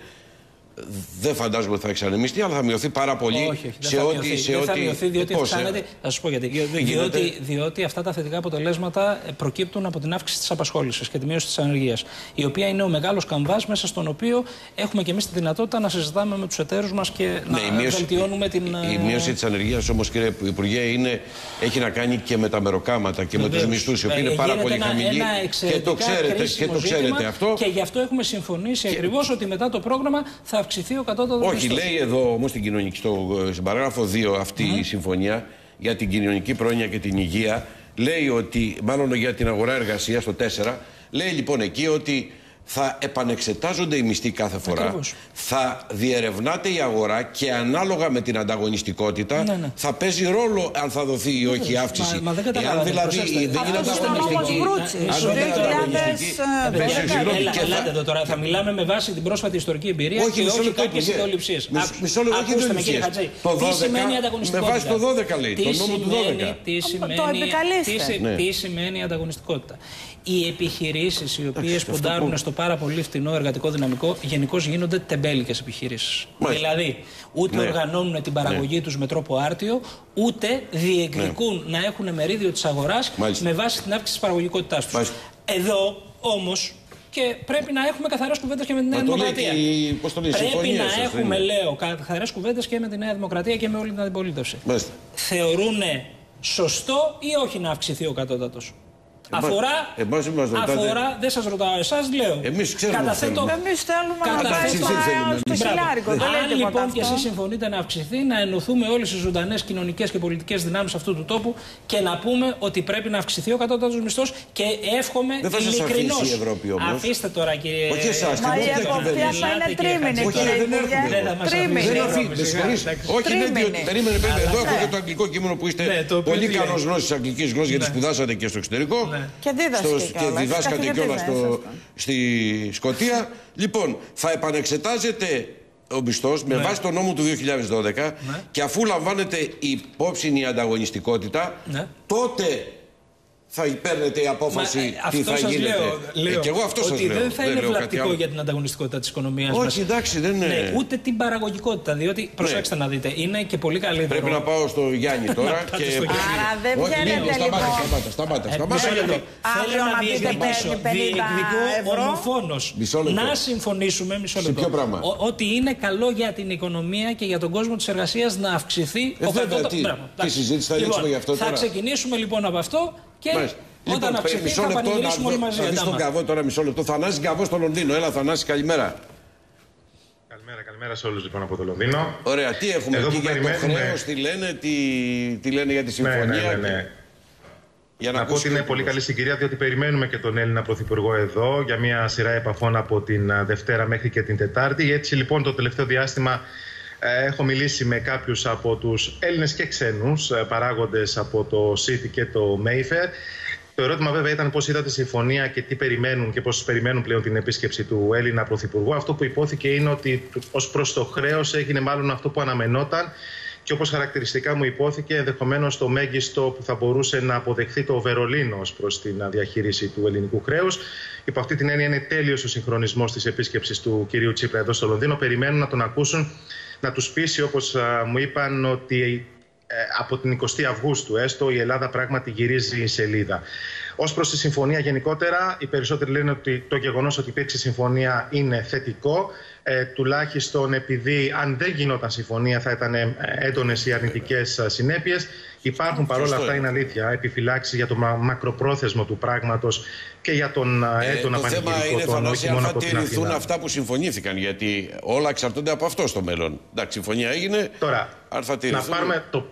S1: Δεν φαντάζομαι ότι θα εξανεμιστεί, αλλά θα μειωθεί πάρα πολύ
S2: Όχι, όχι, δεν
S1: σε
S2: θα
S1: ό,τι.
S2: μειωθεί.
S1: σε
S2: δεν θα
S1: ό,τι-
S2: μειωθεί διότι
S1: Πώς, ε;
S2: αυξάνεται. Θα σα πω γιατί.
S1: Δεν
S2: διότι,
S1: γίνεται.
S2: διότι αυτά τα θετικά αποτελέσματα ε, προκύπτουν από την αύξηση της απασχόλησης και τη μείωση της ανεργίας. Η οποία είναι ο μεγάλος καμβάς μέσα στον οποίο έχουμε και εμείς τη δυνατότητα να συζητάμε με τους εταίρους μας και
S1: Ναι, η
S2: να
S1: μείωση-
S2: βελτιώνουμε την.
S1: Η
S2: ε,
S1: μείωση της ανεργίας όμως, κύριε Υπουργέ, είναι, έχει να κάνει και με τα μεροκάματα και με τους
S2: Βεβαίως.
S1: μισθούς, οι οποίοι
S2: Ε,
S1: είναι πάρα
S2: γίνεται
S1: πολύ
S2: ένα,
S1: χαμηλοί.
S2: Ένα
S1: Και
S2: εξαιρετικά
S1: το ξέρετε, και
S2: κρίσιμο
S1: το ξέρετε
S2: ζήτημα
S1: αυτό.
S2: Και γι' αυτό έχουμε συμφωνήσει ακριβώς ότι μετά το πρόγραμμα θα αυξηθεί ο κατώτατος
S1: Όχι, λέει εδώ όμως στην, κοινωνική- στο, στην παράγραφο 2 αυτή η συμφωνία για την κοινωνική πρόνοια και την υγεία. Λέει ότι, μάλλον για την αγορά εργασίας στο 4, λέει λοιπόν εκεί ότι θα επανεξετάζονται οι μισθοί κάθε φορά.
S2: Ακριβώς.
S1: Θα διερευνάται η αγορά και ανάλογα με την ανταγωνιστικότητα
S2: Ναι, ναι.
S1: θα παίζει ρόλο αν θα δοθεί ή όχι η αύξηση.
S2: Μα, μα δεν
S1: Εάν
S2: καταλάβατε.
S1: δηλαδή
S2: προσέξτε.
S1: δεν είναι
S3: Αυτός ήταν
S1: ανταγωνιστική.
S3: όμως Βρούτσης,
S1: αν
S3: το
S1: δεν είναι
S3: 2000,
S1: ανταγωνιστική,
S3: ε,
S1: δεν
S3: δέκα.
S1: συγγνώμη,
S2: Έλα,
S1: και θα-
S2: ελάτε εδώ τώρα. Θα μιλάμε με βάση την πρόσφατη ιστορική εμπειρία
S1: Όχι,
S2: και
S1: μισό
S2: όχι
S1: λεπτό,
S2: κάποιες
S1: Υπουργέ.
S2: ιδεολειψίε.
S1: Μισό- μισό λεπτό, όχι
S2: Ακούστε με κύριε
S1: ιδεολειψίες.
S2: Χατζή.
S1: Το
S2: Τι
S1: 12,
S2: σημαίνει ανταγωνιστικότητα;
S1: με βάση το 12 λέει,
S2: Τι
S1: το νόμο του
S2: σημαίνει-
S1: 12.
S2: Τι
S3: το
S2: σημαίνει,
S3: επικαλείστε.
S2: τι, συ-
S1: Ναι.
S2: τι σημαίνει ανταγωνιστικότητα; Οι επιχειρήσεις οι οποίες
S1: αυτό
S2: ποντάρουν
S1: που-
S2: στο πάρα πολύ φτηνό εργατικό δυναμικό γενικώς γίνονται τεμπέλικες επιχειρήσεις.
S1: Μάλιστα.
S2: Δηλαδή, ούτε
S1: Ναι.
S2: οργανώνουν την παραγωγή τους με τρόπο άρτιο, ούτε διεκδικούν να έχουν μερίδιο της αγοράς
S1: Μάλιστα.
S2: με βάση την αύξηση της παραγωγικότητάς τους.
S1: Μάλιστα.
S2: Εδώ όμως και πρέπει να έχουμε καθαρές κουβέντες και με τη Νέα
S1: Μα το λέει
S2: Δημοκρατία.
S1: και η- πώς το λέει, η
S2: πρέπει
S1: συμφωνία
S2: να
S1: σας, δεν
S2: έχουμε,
S1: είναι.
S2: λέω, καθαρές κουβέντες και με τη Νέα Δημοκρατία και με όλη την αντιπολίτευση.
S1: Μάλιστα.
S2: Θεωρούν σωστό ή όχι να αυξηθεί ο κατώτατος;
S1: Εμάς-
S2: Αφορά,
S1: εμάς μην μας ρωτάτε.
S2: αφορά, δεν σας ρωτάω εσάς, λέω.
S1: Εμείς ξέρουμε τι
S2: Καταθέτω,
S1: θέλουμε.
S3: Εμείς θέλουμε να
S2: Κατά-
S3: πάει
S1: Εσείς
S3: στο
S1: δεν θέλουμε.
S3: στο
S2: Μπράβο.
S3: χιλιάρικο. Δεν λέει
S2: Αν
S3: τίποτα
S2: λοιπόν και
S3: αυτό.
S2: εσείς συμφωνείτε να αυξηθεί, να ενωθούμε όλες οι ζωντανές κοινωνικές και πολιτικές δυνάμεις αυτού του τόπου και να πούμε ότι πρέπει να αυξηθεί ο κατώτατος μισθός και εύχομαι
S1: Δεν θα σας
S2: ειλικρινώς.
S1: αφήσει η Ευρώπη όμως.
S2: Αφήστε τώρα κύριε.
S1: Όχι εσάς,
S3: Μα
S1: την
S3: η
S1: όποια
S3: εποπτεία
S1: κυβέρνηση.
S3: θα είναι
S2: Ελάτε,
S3: τρίμηνη,
S2: κύριε
S1: Όχι,
S3: κύριε
S1: δεν
S3: Υπουργέ.
S1: έρχονται.
S2: Δεν θα μας
S3: Τρίμηνη.
S2: αφήσει.
S1: Δεν
S2: Ναι,
S1: αφήνει.
S2: ναι,
S1: με συγχωρείς.
S2: εντάξει.
S1: Όχι, ναι,
S3: Τρίμηνη.
S1: διότι. Περίμενε, περίμενε. Εδώ έχω
S3: Ναι.
S1: και το αγγλικό κείμενο που είστε
S2: Ναι, το οποίο
S1: πολύ
S2: τι
S1: καλός
S2: λέει.
S1: γνώσης της αγγλικής γλώσσας γιατί
S2: Ναι.
S1: σπουδάσατε και στο εξωτερικό.
S2: Ναι.
S3: Και δίδασκε
S1: Στο-
S3: κιόλας.
S1: Και διδάσκατε
S3: Καθηγητής
S1: κιόλας
S3: δεν ήσασταν.
S1: στη Σκωτία. Λοιπόν, θα επανεξετάζεται ο μισθός με
S2: Ναι.
S1: βάση τον νόμο του 2012 και αφού λαμβάνεται υπόψη η ανταγωνιστικότητα,
S2: Ναι.
S1: τότε θα παίρνετε η απόφαση
S2: Μα, ε,
S1: τι
S2: αυτό
S1: θα
S2: σας
S1: γίνεται.
S2: Λέω, λέω
S1: Ε, και εγώ αυτό σας
S2: ότι
S1: λέω.
S2: δεν θα είναι
S1: λέω κάτι
S2: βλαπτικό
S1: άλλο.
S2: για την ανταγωνιστικότητα της οικονομίας μας.
S1: Όχι, εντάξει, δεν είναι.
S2: Ναι, ούτε την παραγωγικότητα. Διότι, προσέξτε να δείτε, είναι και πολύ καλύτερο.
S1: Πρέπει να πάω στο Γιάννη τώρα
S2: πάτε
S1: και.
S2: στο Γιάννη.
S3: Άρα δεν
S1: Όχι,
S3: βγαίνετε
S1: Νίνο, σταμάτα,
S3: λοιπόν.
S1: σταμάτα, σταμάτα,
S2: Ε,
S1: σταμάτα.
S2: μισό λεπτό.
S1: γιατί-
S3: Αύριο
S2: Θέλω να
S3: να πείτε
S2: διεκδικήσω,
S3: παίρνει 50
S2: διεκδικώ
S3: ευρώ.
S2: ομοφόνος
S1: Μισό λεπτό.
S2: να συμφωνήσουμε μισό
S1: Σε
S2: λεπτό,
S1: ποιο πράγμα;
S2: ο- ότι είναι καλό για την οικονομία και για τον κόσμο της εργασίας να αυξηθεί
S1: Ε, βέβαια,
S2: κατώτατος-
S1: τι-
S2: Μπράβο,
S1: τι
S2: εντάξει.
S1: συζήτηση θα ανοίξουμε γι' αυτό
S2: Θα
S1: τώρα;
S2: ξεκινήσουμε λοιπόν από αυτό και
S1: Μάλιστα.
S2: όταν
S1: Λοιπόν,
S2: αυξηθεί
S1: μισό
S2: θα
S1: λεπτό να
S2: πανηγυρίσουμε όλοι μαζί.
S1: δω- να δεις τον
S2: εντάμα.
S1: καβό τώρα μισό λεπτό. Θανάση Καβός στο Λονδίνο. Έλα, Θανάση, καλημέρα.
S4: Καλημέρα, καλημέρα σε όλους λοιπόν από το Λονδίνο.
S1: Ωραία, τι έχουμε
S4: Εδώ
S1: εκεί
S4: που
S1: για το
S4: περιμένουμε-
S1: χρέος, τι λένε, τι, τι λένε για τη
S4: Ναι,
S1: συμφωνία;
S4: ναι, ναι, ναι.
S1: Για
S4: Να πω ότι
S1: ακούσουμε
S4: είναι
S1: το
S4: πολύ
S1: πώς.
S4: καλή συγκυρία, διότι περιμένουμε και τον Έλληνα Πρωθυπουργό εδώ για μια σειρά επαφών από την α, Δευτέρα μέχρι και την Τετάρτη. Έτσι λοιπόν το τελευταίο διάστημα ε, έχω μιλήσει με κάποιους από τους Έλληνες και ξένους ε, παράγοντες από το City και το Mayfair. Το ερώτημα βέβαια ήταν πώς είδατε τη συμφωνία και τι περιμένουν και πώς περιμένουν πλέον την επίσκεψη του Έλληνα Πρωθυπουργού. Αυτό που υπόθηκε είναι ότι ως προς το χρέος έγινε μάλλον αυτό που αναμενόταν και όπως χαρακτηριστικά μου υπόθηκε, ενδεχομένως το μέγιστο που θα μπορούσε να αποδεχθεί το Βερολίνο ως προς την διαχείριση του ελληνικού χρέους. Υπό αυτή την έννοια είναι τέλειος ο συγχρονισμός της επίσκεψης του κυρίου Τσίπρα εδώ στο Λονδίνο. Περιμένουν να τον ακούσουν, να τους πείσει όπως α, μου είπαν ότι ε, από την 20η Αυγούστου έστω η Ελλάδα πράγματι γυρίζει η σελίδα. Ως προς τη συμφωνία γενικότερα, οι περισσότεροι λένε ότι το γεγονός ότι υπήρξε συμφωνία είναι θετικό. Ε, τουλάχιστον επειδή αν δεν γινόταν συμφωνία θα ήταν ε, έντονες οι αρνητικές ε, συνέπειες. Υπάρχουν παρόλα
S1: Σωστό
S4: αυτά,
S1: είναι.
S4: είναι αλήθεια, επιφυλάξεις για το μα- μακροπρόθεσμο του πράγματος και για τον ε,
S1: Ε,
S4: έντονα
S1: το θέμα
S4: πανηγυρικό
S1: είναι
S4: τόνο,
S1: Θανάση
S4: όχι
S1: αν
S4: μόνο
S1: θα
S4: από την
S1: τηρηθούν
S4: Αθήνα.
S1: αυτά που συμφωνήθηκαν. Γιατί όλα εξαρτώνται από αυτό στο μέλλον. Εντάξει, συμφωνία έγινε.
S4: Τώρα,
S1: αν θα
S4: να
S1: τηρηθούν.
S4: πάρουμε το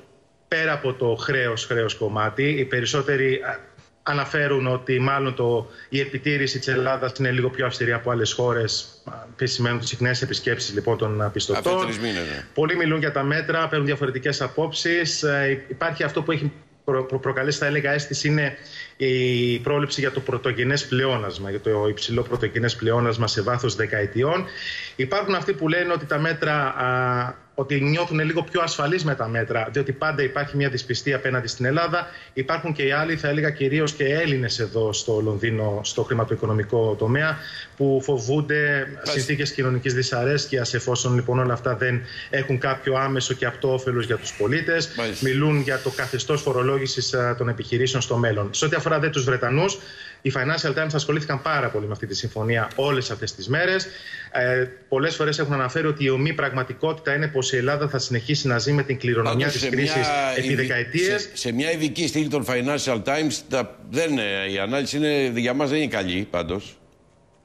S4: πέρα από το χρέος, χρέος κομμάτι. Οι περισσότεροι α, αναφέρουν ότι μάλλον το, η επιτήρηση της Ελλάδας είναι λίγο πιο αυστηρή από άλλες χώρες α, σημαίνουν τις συχνές επισκέψεις λοιπόν των πιστωτών.
S1: Αφού τρεις μήνες, ναι.
S4: Πολλοί μιλούν για τα μέτρα, παίρνουν διαφορετικές απόψεις. Υπάρχει αυτό που έχει προ, προ, προκαλέσει, θα έλεγα, αίσθηση είναι η πρόληψη για το πρωτογενές πλεόνασμα, για το υψηλό πρωτογενές πλεόνασμα σε βάθος δεκαετιών. Υπάρχουν αυτοί που λένε ότι τα μέτρα α, ότι νιώθουν λίγο πιο ασφαλείς με τα μέτρα, διότι πάντα υπάρχει μια δυσπιστία απέναντι στην Ελλάδα. Υπάρχουν και οι άλλοι, θα έλεγα κυρίως και Έλληνες εδώ στο Λονδίνο, στο χρηματοοικονομικό τομέα, που φοβούνται συνθήκες κοινωνικής δυσαρέσκειας, εφόσον λοιπόν όλα αυτά δεν έχουν κάποιο άμεσο και αυτό όφελος για τους πολίτες. Μιλούν για το καθεστώς φορολόγησης των επιχειρήσεων στο μέλλον. Σε ό,τι αφορά δε τους Βρετανούς, οι Financial Times ασχολήθηκαν πάρα πολύ με αυτή τη συμφωνία όλες αυτές τις μέρες. Ε, Πολλές φορές έχουν αναφέρει ότι η ομή πραγματικότητα είναι πως η Ελλάδα θα συνεχίσει να ζει με την κληρονομιά της κρίσης επί δεκαετίες.
S1: Σε, σε, μια ειδική στήλη των Financial Times, τα, δεν, η ανάλυση είναι, για μας δεν είναι καλή πάντως.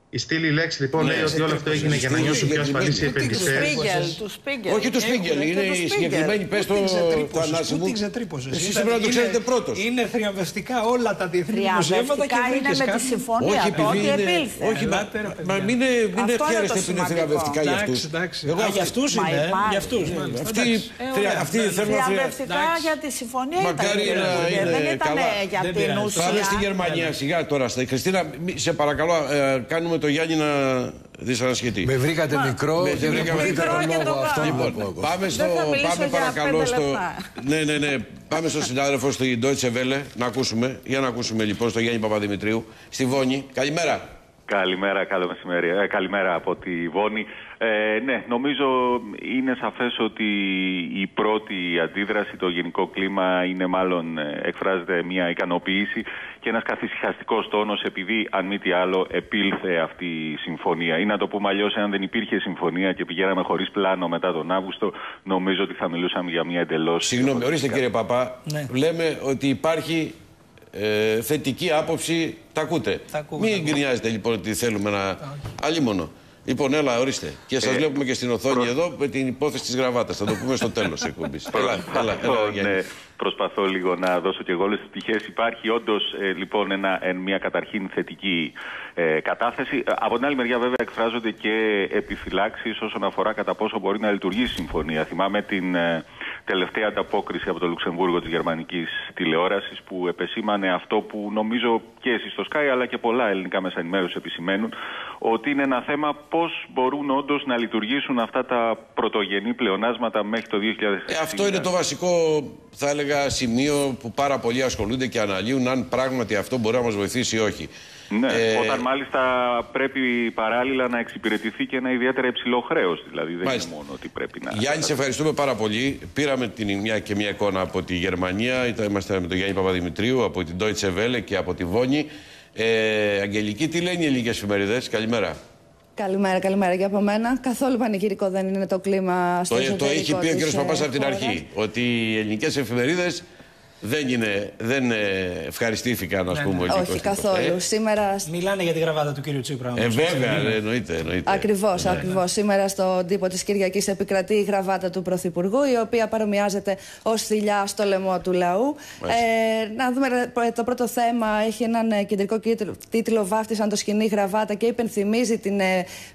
S4: Η στήλη λέξη λοιπόν ναι, λέει ότι όλο αυτό έγινε για να νιώσουν πιο ασφαλείς οι επενδυτές.
S1: Όχι του Σπίγκελ, είναι η συγκεκριμένη. Πες το Θανάση μου. Εσεί πρέπει να το ξέρετε πρώτος.
S2: Είναι θριαμβευτικά όλα τα διεθνή δημοσιεύματα και
S3: είναι με τη συμφωνία. Όχι, επειδή επήλθε.
S1: Όχι, μα μην ευχαίρεστε που είναι θριαμβευτικά για αυτούς.
S2: Για αυτούς είναι. Για αυτούς.
S1: Αυτοί θέλουν να
S3: θριαμβευτικά για τη συμφωνία ήταν. Δεν ήταν για την ουσία.
S1: Πάμε στη Γερμανία σιγά τώρα. Χριστίνα, σε παρακαλώ, κάνουμε το Γιάννη να δυσανασχετεί.
S5: Με βρήκατε μικρό,
S1: με δεν
S3: βρήκαμε μικρό και το αυτό
S1: λοιπόν, πάμε, στο, πάμε παρακαλώ στο... Ναι, ναι, ναι. Πάμε στο συνάδελφο στο Deutsche Welle να ακούσουμε. Για να ακούσουμε λοιπόν στο Γιάννη Παπαδημητρίου. Στη Βόνη. Καλημέρα.
S6: Καλημέρα, καλό μεσημέρι. Ε, καλημέρα από τη Βόνη. Ε, ναι, νομίζω είναι σαφές ότι η πρώτη αντίδραση, το γενικό κλίμα είναι μάλλον, ε, εκφράζεται μια ικανοποίηση και ένας καθησυχαστικός τόνος επειδή αν μη τι άλλο επήλθε αυτή η συμφωνία. Ή να το πούμε αλλιώς, αν δεν υπήρχε συμφωνία και πηγαίναμε χωρίς πλάνο μετά τον Αύγουστο, νομίζω ότι θα μιλούσαμε για μια εντελώς...
S1: Συγγνώμη, ορίστε κύριε Παπά, ναι. λέμε ότι υπάρχει ε, θετική άποψη. Τα ακούτε.
S2: Τα ακούμε,
S1: Μην γκρινιάζετε λοιπόν ότι θέλουμε να. Αλλήμωνο. Λοιπόν, έλα, ορίστε. Και σας ε, βλέπουμε και στην οθόνη προ... εδώ με την υπόθεση της γραβάτας. Θα το πούμε στο τέλος της εκπομπής. έλα, έλα, έλα,
S6: ναι, προσπαθώ λίγο να δώσω και εγώ όλες τις πτυχές. Υπάρχει όντως ε, λοιπόν ένα, ε, μια καταρχήν θετική ε, κατάθεση. Από την άλλη μεριά, βέβαια, εκφράζονται και επιφυλάξεις όσον αφορά κατά πόσο μπορεί να λειτουργήσει η συμφωνία. Θυμάμαι την ε, τελευταία ανταπόκριση από το Λουξεμβούργο της γερμανικής τηλεόρασης που επεσήμανε αυτό που νομίζω και εσεί στο Sky αλλά και πολλά ελληνικά μέσα ενημέρωσης επισημαίνουν ότι είναι ένα θέμα πώς μπορούν όντως να λειτουργήσουν αυτά τα πρωτογενή πλεονάσματα μέχρι το 2020.
S1: Ε, αυτό είναι το βασικό, θα έλεγα, σημείο που πάρα πολλοί ασχολούνται και αναλύουν αν πράγματι αυτό μπορεί να μας βοηθήσει ή όχι.
S6: Ναι, ε... όταν μάλιστα πρέπει παράλληλα να εξυπηρετηθεί και ένα ιδιαίτερα υψηλό χρέος. Δηλαδή δεν μάλιστα. είναι μόνο ότι πρέπει να.
S1: Γιάννη, σε ευχαριστούμε πάρα πολύ. Πήραμε την μια και μια εικόνα από τη Γερμανία. Είμαστε με τον Γιάννη Παπαδημητρίου από την Deutsche Welle και από τη Βόνη. Ε, Αγγελική, τι λένε οι ελληνικέ εφημερίδες; Καλημέρα.
S7: Καλημέρα, καλημέρα και από μένα. Καθόλου πανηγυρικό δεν είναι το κλίμα στο
S1: Το, το έχει πει ο κ. Παπάς από την αρχή. Ότι οι ελληνικές εφημερίδες δεν, είναι, δεν ε, ευχαριστήθηκαν, ας ναι, πούμε.
S7: Ναι. Όχι, καθόλου. Ε; Σήμερα...
S2: Μιλάνε για τη γραβάτα του κύριου Τσίπρα.
S1: Ε, βέβαια, εννοείται. εννοείται.
S7: Ακριβώς, ναι, ακριβώς. Σήμερα στον τύπο της Κυριακής επικρατεί η γραβάτα του Πρωθυπουργού, η οποία παρομοιάζεται ως θηλιά στο λαιμό του λαού. Ε, να δούμε το πρώτο θέμα. Έχει έναν κεντρικό τίτλο Βάφτισαν το σκηνή γραβάτα και υπενθυμίζει την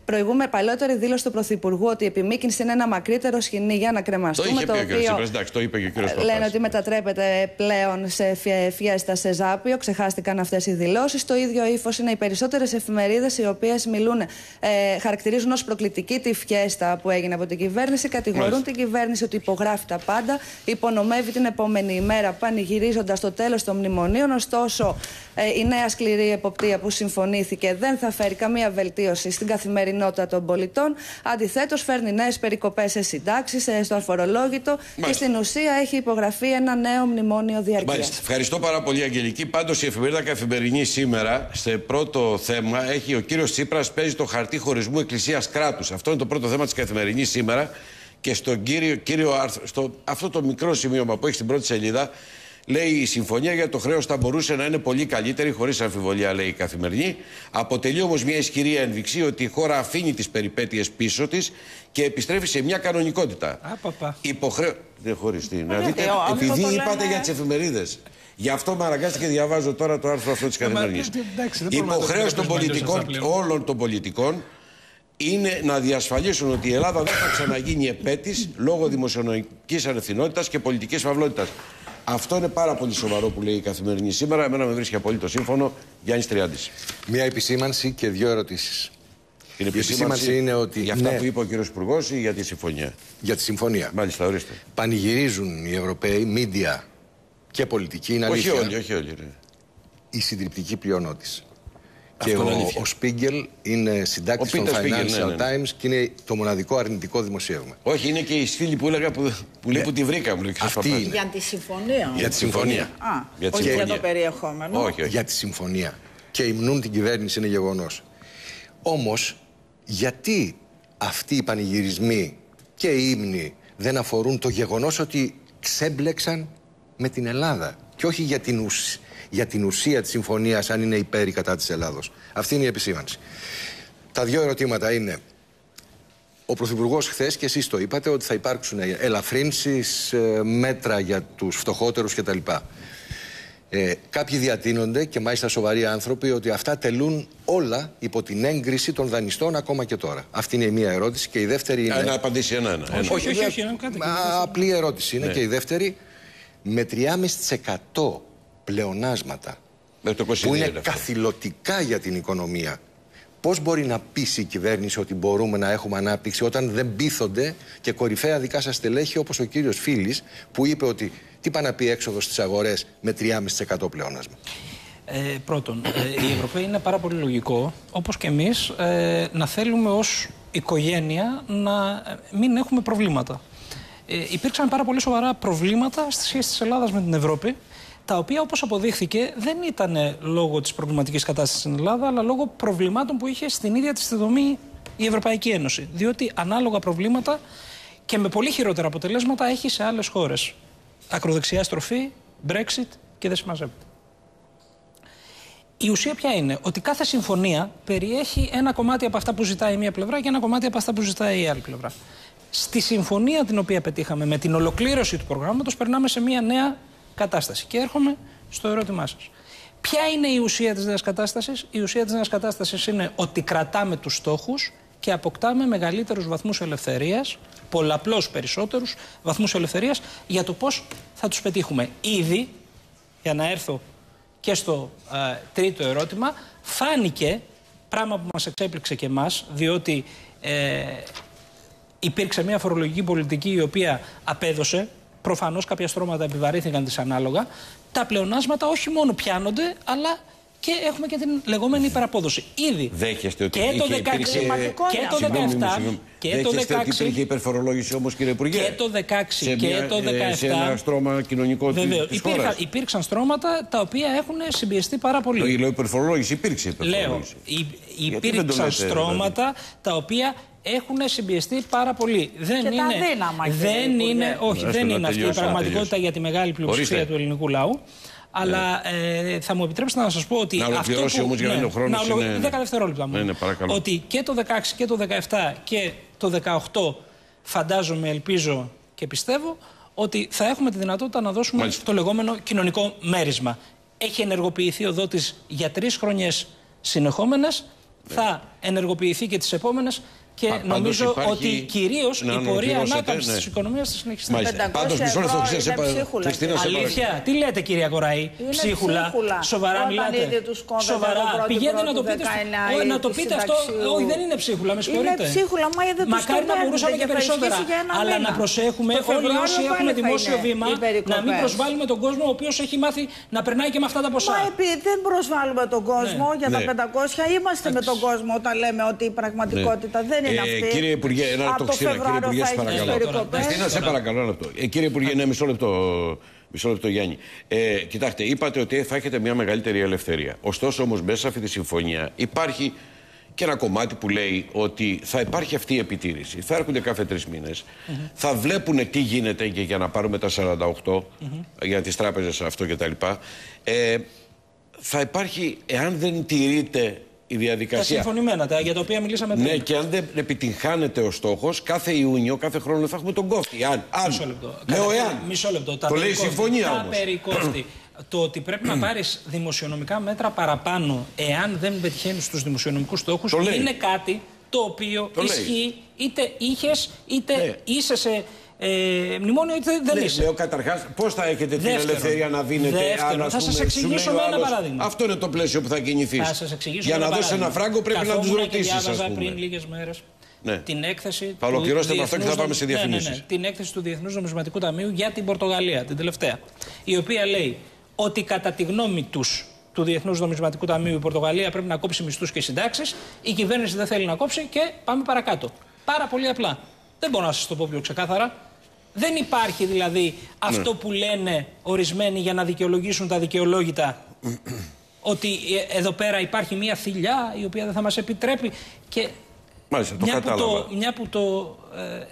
S7: προηγούμενη παλαιότερη δήλωση του Πρωθυπουργού ότι η επιμήκυνση είναι ένα μακρύτερο σκηνή για να κρεμαστούμε.
S1: Το, είπε το οποίο, το είπε και ο
S7: Λένε ότι μετατρέπεται πλέον σε φιέστα σε ζάπιο. Ξεχάστηκαν αυτές οι δηλώσεις. Το ίδιο ύφος είναι οι περισσότερες εφημερίδες οι οποίες μιλούν, ε, χαρακτηρίζουν ως προκλητική τη φιέστα που έγινε από την κυβέρνηση. Κατηγορούν Μάλιστα. την κυβέρνηση ότι υπογράφει τα πάντα, υπονομεύει την επόμενη ημέρα πανηγυρίζοντας το τέλος των μνημονίων. Ωστόσο, ε, η νέα σκληρή εποπτεία που συμφωνήθηκε δεν θα φέρει καμία βελτίωση στην καθημερινότητα των πολιτών. Αντιθέτως, φέρνει νέες περικοπές σε συντάξεις, στο αφορολόγητο και στην ουσία έχει υπογραφεί ένα νέο μνημόνιο
S1: Μάλιστα. Ευχαριστώ πάρα πολύ, Αγγελική. Πάντως, η εφημερίδα Καθημερινή σήμερα, σε πρώτο θέμα, έχει ο κύριος Τσίπρας παίζει το χαρτί χωρισμού Εκκλησία-Κράτου. Αυτό είναι το πρώτο θέμα της Καθημερινή σήμερα. Και στον κύριο, κύριο άρθρο, στο, αυτό το μικρό σημείωμα που έχει στην πρώτη σελίδα, Λέει η συμφωνία για το χρέος θα μπορούσε να είναι πολύ καλύτερη, χωρίς αμφιβολία, λέει η καθημερινή. Αποτελεί όμως μια ισχυρή ένδειξη ότι η χώρα αφήνει τις περιπέτειες πίσω της και επιστρέφει σε μια κανονικότητα. Υποχρέω. Δεν χωρίς τι. Να δείτε, επειδή είπατε για τις εφημερίδες. Γι' αυτό με αναγκάστηκε και διαβάζω τώρα το άρθρο αυτό της καθημερινής. Υποχρέωση των πολιτικών, όλων των πολιτικών είναι να διασφαλίσουν ότι η Ελλάδα δεν θα ξαναγίνει επέτης λόγω δημοσιονομικής ανευθυνότητας και πολιτικής φαυλότητας. Αυτό είναι πάρα πολύ σοβαρό που λέει η καθημερινή σήμερα. Εμένα με βρίσκει απολύτω σύμφωνο. Γιάννης Τριάντης.
S5: Μία επισήμανση και δύο ερωτήσεις.
S1: Η επισήμανση είναι ότι. Για αυτά ναι, που είπε ο κύριος Υπουργός ή για τη συμφωνία;
S5: Για τη συμφωνία.
S1: Μάλιστα, ορίστε.
S5: Πανηγυρίζουν οι Ευρωπαίοι, μίντια και πολιτικοί, είναι
S1: αλήθεια. Όχι όλοι, όχι όλοι. Ναι.
S5: Η συντριπτική πλειονότητα. Και ο, ο Σπίγκελ είναι συντάκτης των Financial ναι, ναι, ναι. Times και είναι το μοναδικό αρνητικό δημοσίευμα.
S1: Όχι, είναι και η στήλη που έλεγα που, που λέει ναι. που τη βρήκαμε.
S3: Αυτή είναι. Για τη συμφωνία.
S5: Για τη συμφωνία. Α,
S3: για τη όχι συμφωνία. για το περιεχόμενο.
S5: Όχι, όχι. Για τη συμφωνία. Και υμνούν την κυβέρνηση είναι γεγονός. Όμως, γιατί αυτοί οι πανηγυρισμοί και οι ύμνοι δεν αφορούν το γεγονός ότι ξέμπλεξαν με την Ελλάδα και όχι για την ουσία για την ουσία της συμφωνίας αν είναι υπέρ ή κατά της Ελλάδος. Αυτή είναι η επισήμανση. Τα δύο ερωτήματα είναι ο Πρωθυπουργός χθες και εσείς το είπατε ότι θα υπάρξουν ελαφρύνσεις, ε, μέτρα για τους φτωχότερους κτλ. Ε, κάποιοι διατείνονται και μάλιστα σοβαροί άνθρωποι ότι αυτά τελούν όλα υπό την έγκριση των δανειστών ακόμα και τώρα. Αυτή είναι η μία ερώτηση. Και η δεύτερη είναι.
S1: Να απαντήσει ένα-ένα.
S2: Όχι, όχι, όχι, όχι,
S5: Απλή ερώτηση είναι. Ναι. Και η δεύτερη, με 3,5% πλεονάσματα που είναι καθηλωτικά για την οικονομία. Πώς μπορεί να πείσει η κυβέρνηση ότι μπορούμε να έχουμε ανάπτυξη όταν δεν πείθονται και κορυφαία δικά σας στελέχη όπως ο κύριος Φίλης που είπε ότι τι πάει να πει έξοδος στις αγορές με 3,5% πλεονάσμα.
S2: Ε, πρώτον, ε, οι Ευρωπαίοι είναι πάρα πολύ λογικό, όπως και εμείς, ε, να θέλουμε ως οικογένεια να ε, μην έχουμε προβλήματα. Ε, υπήρξαν πάρα πολύ σοβαρά προβλήματα στη σχέση της Ελλάδας με την Ευρώπη τα οποία όπως αποδείχθηκε δεν ήταν λόγω της προβληματικής κατάστασης στην Ελλάδα, αλλά λόγω προβλημάτων που είχε στην ίδια της τη δομή η Ευρωπαϊκή Ένωση. Διότι ανάλογα προβλήματα και με πολύ χειρότερα αποτελέσματα έχει σε άλλες χώρες. Ακροδεξιά στροφή, Brexit και δεν συμμαζεύεται. Η ουσία ποια είναι, ότι κάθε συμφωνία περιέχει ένα κομμάτι από αυτά που ζητάει η μία πλευρά και ένα κομμάτι από αυτά που ζητάει η άλλη πλευρά. Στη συμφωνία την οποία πετύχαμε με την ολοκλήρωση του προγράμματος περνάμε σε μια νέα κατάσταση. Και έρχομαι στο ερώτημά σας. Ποια είναι η ουσία της νέας κατάστασης; Η ουσία της νέας κατάστασης είναι ότι κρατάμε τους στόχους και αποκτάμε μεγαλύτερους βαθμούς ελευθερίας, πολλαπλώς περισσότερους βαθμούς ελευθερίας για το πώς θα τους πετύχουμε. Ήδη, για να έρθω και στο τρίτο ερώτημα, φάνηκε, πράγμα που μας εξέπληξε και εμάς, διότι ε, υπήρξε μια φορολογική πολιτική η οποία απέδωσε Προφανώς κάποια στρώματα επιβαρύθηκαν δυσανάλογα. Τα πλεονάσματα όχι μόνο πιάνονται, αλλά και έχουμε και την λεγόμενη υπεραπόδοση. Ήδη.
S1: Δέχεστε ότι
S2: και το 16 υπήρξε... και το 17
S1: και το 16 ότι υπήρχε υπερφορολόγηση όμως, κύριε Υπουργέ;
S2: Και το 16 και το 17.
S1: Ε, σε ένα στρώμα κοινωνικό Βεβαίως.
S2: Υπήρχαν, υπήρξαν στρώματα τα οποία έχουν συμπιεστεί πάρα πολύ.
S1: Λέω υπερφορολόγηση, υπήρξε υπερφορολόγηση.
S2: Λέω, υπήρξαν στρώματα τα οποία έχουν συμπιεστεί πάρα πολύ. Δεν
S3: και
S2: είναι,
S3: τα δύναμα,
S2: δεν είναι, όχι, δεν είναι αυτή η πραγματικότητα για τη μεγάλη πλειοψηφία του ελληνικού λαού. Αλλά ε, θα μου επιτρέψετε να σας πω ότι.
S1: Να ολοκληρώσει όμως για να είναι ο χρόνος.
S2: Είναι... 10 δευτερόλεπτα μου.
S1: Ναι, ναι,
S2: ότι και το 16 και το 17 και το 18 φαντάζομαι, ελπίζω και πιστεύω ότι θα έχουμε τη δυνατότητα να δώσουμε Μάλιστα. το λεγόμενο κοινωνικό μέρισμα. Έχει ενεργοποιηθεί ο δότης για τρεις χρονιές συνεχόμενες. Ναι. Θα ενεργοποιηθεί και τις επόμενες και Πα, νομίζω υπάρχει... ότι κυρίως η πορεία ανάκαμψη ναι. της οικονομίας θα συνεχιστεί.
S1: Πάντως, μισό λεπτό,
S2: Χριστίνα, Αλήθεια, τι λέτε, κυρία Κοραή, ψίχουλα; Σοβαρά μιλάτε. Σοβαρά. Πηγαίνετε να το πείτε. Να το πείτε αυτό. Όχι, δεν είναι ψίχουλα, με συγχωρείτε.
S3: Είναι ψίχουλα, μα δεν
S2: Μακάρι να μπορούσαμε και περισσότερα. Αλλά να προσέχουμε όλοι όσοι έχουν δημόσιο βήμα να μην προσβάλλουμε τον κόσμο ο οποίος έχει μάθει να περνάει και με αυτά τα ποσά.
S3: Μα επειδή δεν προσβάλλουμε τον κόσμο ναι. για τα 500, ναι. είμαστε με τον κόσμο όταν λέμε ότι η πραγματικότητα δεν είναι ε, αυτή.
S1: Κύριε Υπουργέ, ένα λεπτό Κύριε Υπουργέ, σε παρακαλώ. Χριστίνα, σε παρακαλώ ένα λεπτό. Ε, κύριε Υπουργέ, ναι, μισό λεπτό. Μισό λεπτό, Γιάννη. Ε, κοιτάξτε, είπατε ότι θα έχετε μια μεγαλύτερη ελευθερία. Ωστόσο, όμως, μέσα σε αυτή τη συμφωνία υπάρχει και ένα κομμάτι που λέει ότι θα υπάρχει αυτή η επιτήρηση. Θα έρχονται κάθε τρεις μήνες, θα βλέπουν τι γίνεται και για να πάρουμε τα 48 για τις τράπεζες αυτό κτλ. Ε, θα υπάρχει, εάν δεν τηρείται η διαδικασία.
S2: Τα συμφωνημένα, τα, για τα οποία μιλήσαμε πριν.
S1: Ναι, και αν δεν επιτυγχάνεται ο στόχος, κάθε Ιούνιο, κάθε χρόνο θα έχουμε τον κόφτη. Αν, αν.
S2: Μισό λεπτό.
S1: Λέω εάν.
S2: Μισό λεπτό.
S1: Τα το λέει η συμφωνία όμως.
S2: Το ότι πρέπει να πάρεις δημοσιονομικά μέτρα παραπάνω, εάν δεν πετυχαίνεις τους δημοσιονομικούς στόχους, είναι κάτι το οποίο
S1: Το λέει.
S2: ισχύει είτε είχες είτε
S1: Ναι.
S2: είσαι σε ε, μνημόνιο είτε δεν
S1: Ναι,
S2: είσαι.
S1: λέω καταρχάς, πώς θα έχετε την
S2: Δεύτερον,
S1: ελευθερία να δίνετε
S2: δεύτερον,
S1: αν, ας
S2: θα σας
S1: πούμε,
S2: εξηγήσω
S1: σου λέει
S2: με
S1: ο
S2: ένα
S1: άλλος,
S2: παράδειγμα.
S1: Αυτό είναι το πλαίσιο που θα κινηθείς.
S2: Θα σας εξηγήσω
S1: Για
S2: ένα
S1: να δώσεις ένα
S2: παράδειγμα.
S1: φράγκο πρέπει να τους
S2: Καθόμουν
S1: ρωτήσεις,
S2: Και
S1: ας
S2: διάβαζα πριν
S1: πούμε.
S2: λίγες μέρες
S1: Ναι.
S2: την έκθεση.
S1: Θα ολοκληρώσετε
S2: του
S1: με αυτό και θα
S2: Διεθνούς
S1: πάμε σε
S2: Νομ- ναι, ναι,
S1: διαφημίσεις.
S2: ναι, την έκθεση του Διεθνούς Νομισματικού Ταμείου για την Πορτογαλία, την τελευταία. Η οποία λέει ότι κατά τη γνώμη τους του Διεθνούς Νομισματικού Ταμείου η Πορτογαλία πρέπει να κόψει μισθούς και συντάξεις. Η κυβέρνηση δεν θέλει να κόψει και πάμε παρακάτω. Πάρα πολύ απλά. Δεν μπορώ να σας το πω πιο ξεκάθαρα. Δεν υπάρχει δηλαδή αυτό που λένε ορισμένοι για να δικαιολογήσουν τα δικαιολόγητα ότι ε, εδώ πέρα υπάρχει μια θηλιά η οποία δεν θα μας επιτρέπει και
S1: Μάλιστα, το
S2: μια, που
S1: κατάλαβα.
S2: το, μια που το ε,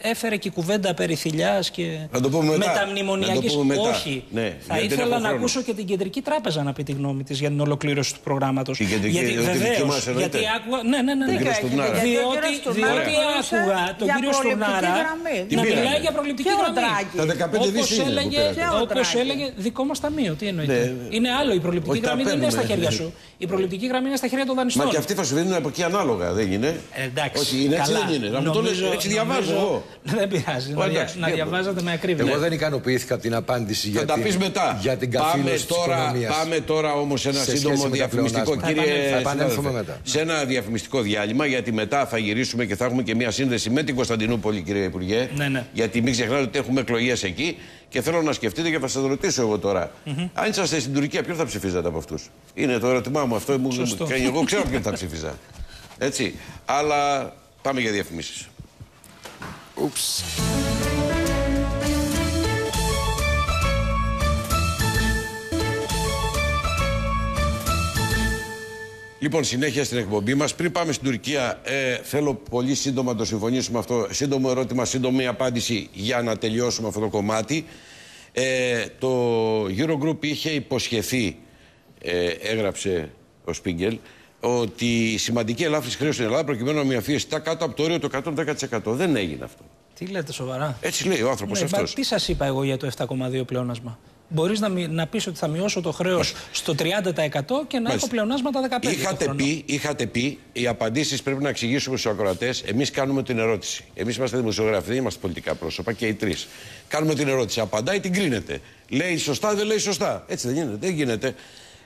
S2: έφερε και η κουβέντα περί θηλιάς και
S1: Να το πούμε μετά.
S2: μεταμνημονιακής.
S1: Να το πούμε μετά.
S2: Όχι.
S1: Ναι,
S2: θα
S1: γιατί δεν
S2: ήθελα
S1: έχω
S2: να
S1: χρόνο.
S2: ακούσω και την Κεντρική Τράπεζα να πει τη γνώμη της για την ολοκλήρωση του προγράμματος.
S1: Η Κεντρική-
S2: γιατί,
S1: τη δική
S2: βεβαίως,
S1: μας εννοείται.
S2: γιατί άκουγα... Ναι, ναι, ναι. ναι.
S1: κύριο Στουρνάρα.
S3: Γιατί ο
S2: Διότι,
S3: κύριος Στουρνάρα
S2: διότι
S3: μιλούσε
S2: άκουγα τον
S3: για
S2: κύριο
S3: προληπτική
S2: Στουρνάρα
S3: γραμμή.
S1: Την
S2: να
S1: πήρανε;
S2: μιλάει για προληπτική
S3: Και ο
S2: γραμμή.
S3: Ντράγκη.
S1: Τα 15 δις
S2: Όπως
S1: είναι που
S2: έλεγε,
S1: πήρατε.
S3: Και ο
S2: όπως
S3: Ντράγκη.
S2: έλεγε δικό μας ταμείο. Τι εννοείται.
S1: Ναι.
S2: Είναι άλλο. Η προληπτική
S1: Όχι, τα
S2: γραμμή δεν είναι στα
S1: παίρνουμε.
S2: χέρια σου. Η προληπτική γραμμή είναι στα χέρια των δανειστών.
S1: Μα και αυτοί θα σου δίνουν από εκεί ανάλογα, δεν είναι;
S2: Ε, εντάξει.
S1: Όχι, είναι έτσι
S2: καλά.
S1: δεν είναι. Να μου το λες,
S2: Νομίζω-
S1: έτσι διαβάζω
S2: νομίζω-
S1: εγώ.
S2: Δεν πειράζει. να,
S1: εντάξει,
S2: δια- να
S1: και-
S2: διαβάζετε με ακρίβεια.
S5: Εγώ δεν ικανοποιήθηκα από την απάντηση
S1: Θα
S5: για
S1: τα
S5: την,
S1: πεις μετά.
S5: για την
S1: πάμε
S5: καθήλωση της
S1: τώρα,
S5: οικονομίας.
S1: πάμε τώρα όμως σε ένα
S5: Σε σχέση
S1: σύντομο
S5: με τα
S1: διαφημιστικό,
S5: πλεονάσματα.
S1: κύριε
S5: Θα επανέλθουμε
S1: συνάδελφε.
S5: μετά.
S1: Σε ένα διαφημιστικό διάλειμμα, γιατί μετά θα γυρίσουμε και θα έχουμε και μια σύνδεση με την Κωνσταντινούπολη, κύριε Υπουργέ.
S2: Ναι, ναι.
S1: Γιατί μην ξεχνάτε ότι έχουμε εκλογές εκεί και θέλω να σκεφτείτε και θα σας ρωτήσω εγώ τώρα. Αν είσαστε στην Τουρκία, ποιον θα ψηφίζατε από αυτούς; Είναι το ερώτημά μου αυτό. Μου,
S2: Σωστό.
S1: και εγώ ξέρω ποιον θα ψήφιζα. Έτσι. Αλλά πάμε για διαφημίσεις.
S5: Ούψ.
S1: Λοιπόν, συνέχεια στην εκπομπή μας. Πριν πάμε στην Τουρκία, ε, θέλω πολύ σύντομα να το συμφωνήσουμε αυτό. Σύντομο ερώτημα, σύντομη απάντηση για να τελειώσουμε αυτό το κομμάτι. Ε, το Eurogroup είχε υποσχεθεί, ε, έγραψε ο Σπίγκελ, ότι η σημαντική ελάφρυνση χρέους στην Ελλάδα προκειμένου να μειωθεί αισθητά κάτω από το όριο του 110%. Δεν έγινε αυτό.
S2: Τι λέτε σοβαρά;
S1: Έτσι λέει ο άνθρωπος
S2: Ναι,
S1: αυτός.
S2: μα τι σας είπα εγώ για το 7,2 πλεόνασμα; Μπορείς να, μη- να πεις ότι θα μειώσω το χρέος στο 30% και να έχω πλεονάσματα 15%.
S1: Είχατε
S2: το χρόνο.
S1: πει, είχατε πει, οι απαντήσεις πρέπει να εξηγήσουμε στους ακροατές. Εμείς κάνουμε την ερώτηση. Εμείς είμαστε δημοσιογράφοι, δεν είμαστε πολιτικά πρόσωπα και οι τρεις. Κάνουμε την ερώτηση. Απαντάει, την κρίνεται. Λέει σωστά, δεν λέει σωστά. Έτσι δεν γίνεται. Δεν γίνεται.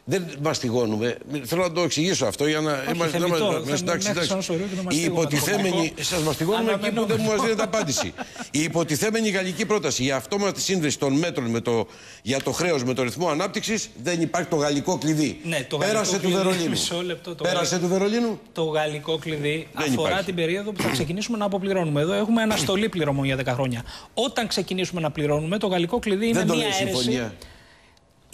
S1: Δεν μαστιγώνουμε. Θέλω να το εξηγήσω αυτό για να. είμαστε-
S2: θεμητό.
S1: να-
S2: Θα
S1: εντάξει,
S2: με
S1: εντάξει.
S2: μέχρι σαν σωρίο και το
S1: Οι
S2: μαστίγωνα.
S1: υποτιθέμενοι.
S2: Το
S1: Σας μαστιγώνουμε εκεί που δεν μου μας δίνετε απάντηση. Η υποτιθέμενη γαλλική πρόταση για αυτόματη σύνδεση των μέτρων με το, για το χρέος με το ρυθμό ανάπτυξης δεν υπάρχει το γαλλικό κλειδί.
S2: Ναι, το
S1: Πέρασε
S2: γαλλικό
S1: του
S2: κλειδί-
S1: Βερολίνου.
S2: μισό λεπτό, το
S1: Πέρασε του Βερολίνου.
S2: Το γαλλικό κλειδί
S1: Δεν
S2: αφορά
S1: υπάρχει.
S2: την περίοδο που θα ξεκινήσουμε να αποπληρώνουμε. Εδώ έχουμε αναστολή πληρωμών για 10 χρόνια. Όταν ξεκινήσουμε να πληρώνουμε, το γαλλικό κλειδί είναι
S1: Δεν το
S2: μία
S1: λέει η
S2: αίρεση.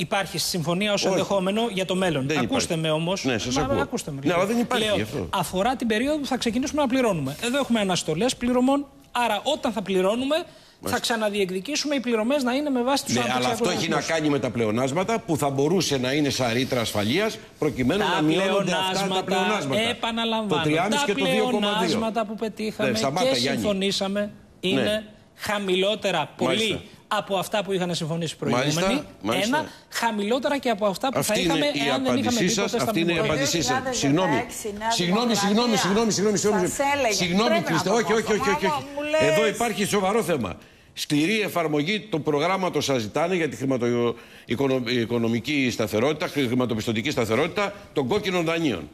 S1: Συμφωνία.
S2: Υπάρχει στη συμφωνία ως
S1: Όχι.
S2: ενδεχόμενο για το μέλλον.
S1: Δεν
S2: ακούστε
S1: υπάρχει.
S2: με όμως.
S1: Ναι, σας ακούω.
S2: Ακούστε με,
S1: Ναι,
S2: λίγο.
S1: αλλά δεν υπάρχει
S2: Λέω,
S1: γι' αυτό.
S2: Αφορά την περίοδο που θα ξεκινήσουμε να πληρώνουμε. Εδώ έχουμε αναστολές πληρωμών. Άρα, όταν θα πληρώνουμε, θα ξαναδιεκδικήσουμε οι πληρωμές να είναι με βάση τους
S1: Ναι, αλλά αυτό έχει να κάνει με τα πλεονάσματα που θα μπορούσε να είναι σαν ρήτρα ασφαλείας προκειμένου
S2: Τα
S1: να μειώνονται αυτά τα
S2: πλεονάσματα,
S1: πλεονάσματα.
S2: επαναλαμβάνω,
S1: Το 3,5
S2: τα
S1: και το 2,2.
S2: πλεονάσματα που πετύχαμε
S1: Ναι, σταμάτα,
S2: και
S1: Γιάννη.
S2: συμφωνήσαμε είναι
S1: Ναι.
S2: χαμηλότερα πολύ
S1: Μάλιστα.
S2: Από αυτά που είχαν συμφωνήσει οι προηγούμενοι.
S1: Μάλιστα, μάλιστα.
S2: Ένα, χαμηλότερα και από αυτά που
S1: Αυτή
S2: θα
S1: είναι
S2: είχαμε
S1: η
S2: εάν δεν είχαμε
S1: απάντησή
S2: μπει
S1: σας.
S2: ποτέ στα
S1: Αυτή είναι η
S2: μνημόνια.
S1: απάντησή σας.
S3: 2016,
S1: Συγγνώμη.
S3: Νέα
S1: Συγγνώμη, συγγνώμη,
S3: Δημοκρατία.
S1: συγγνώμη, συγγνώμη. συγγνώμη.
S3: Σας έλεγε.
S1: Συγγνώμη,
S3: Πρέπει να
S1: Χριστέ.
S3: το
S1: Όχι, όχι, όχι. όχι,
S3: πω.
S1: όχι.
S3: Μου λες.
S1: Εδώ υπάρχει σοβαρό θέμα. Σκληρή εφαρμογή του προγράμματος σας ζητάνε για τη χρηματοοικονομική σταθερότητα, χρηματοπιστωτική σταθερότητα των κόκκινων δανείων.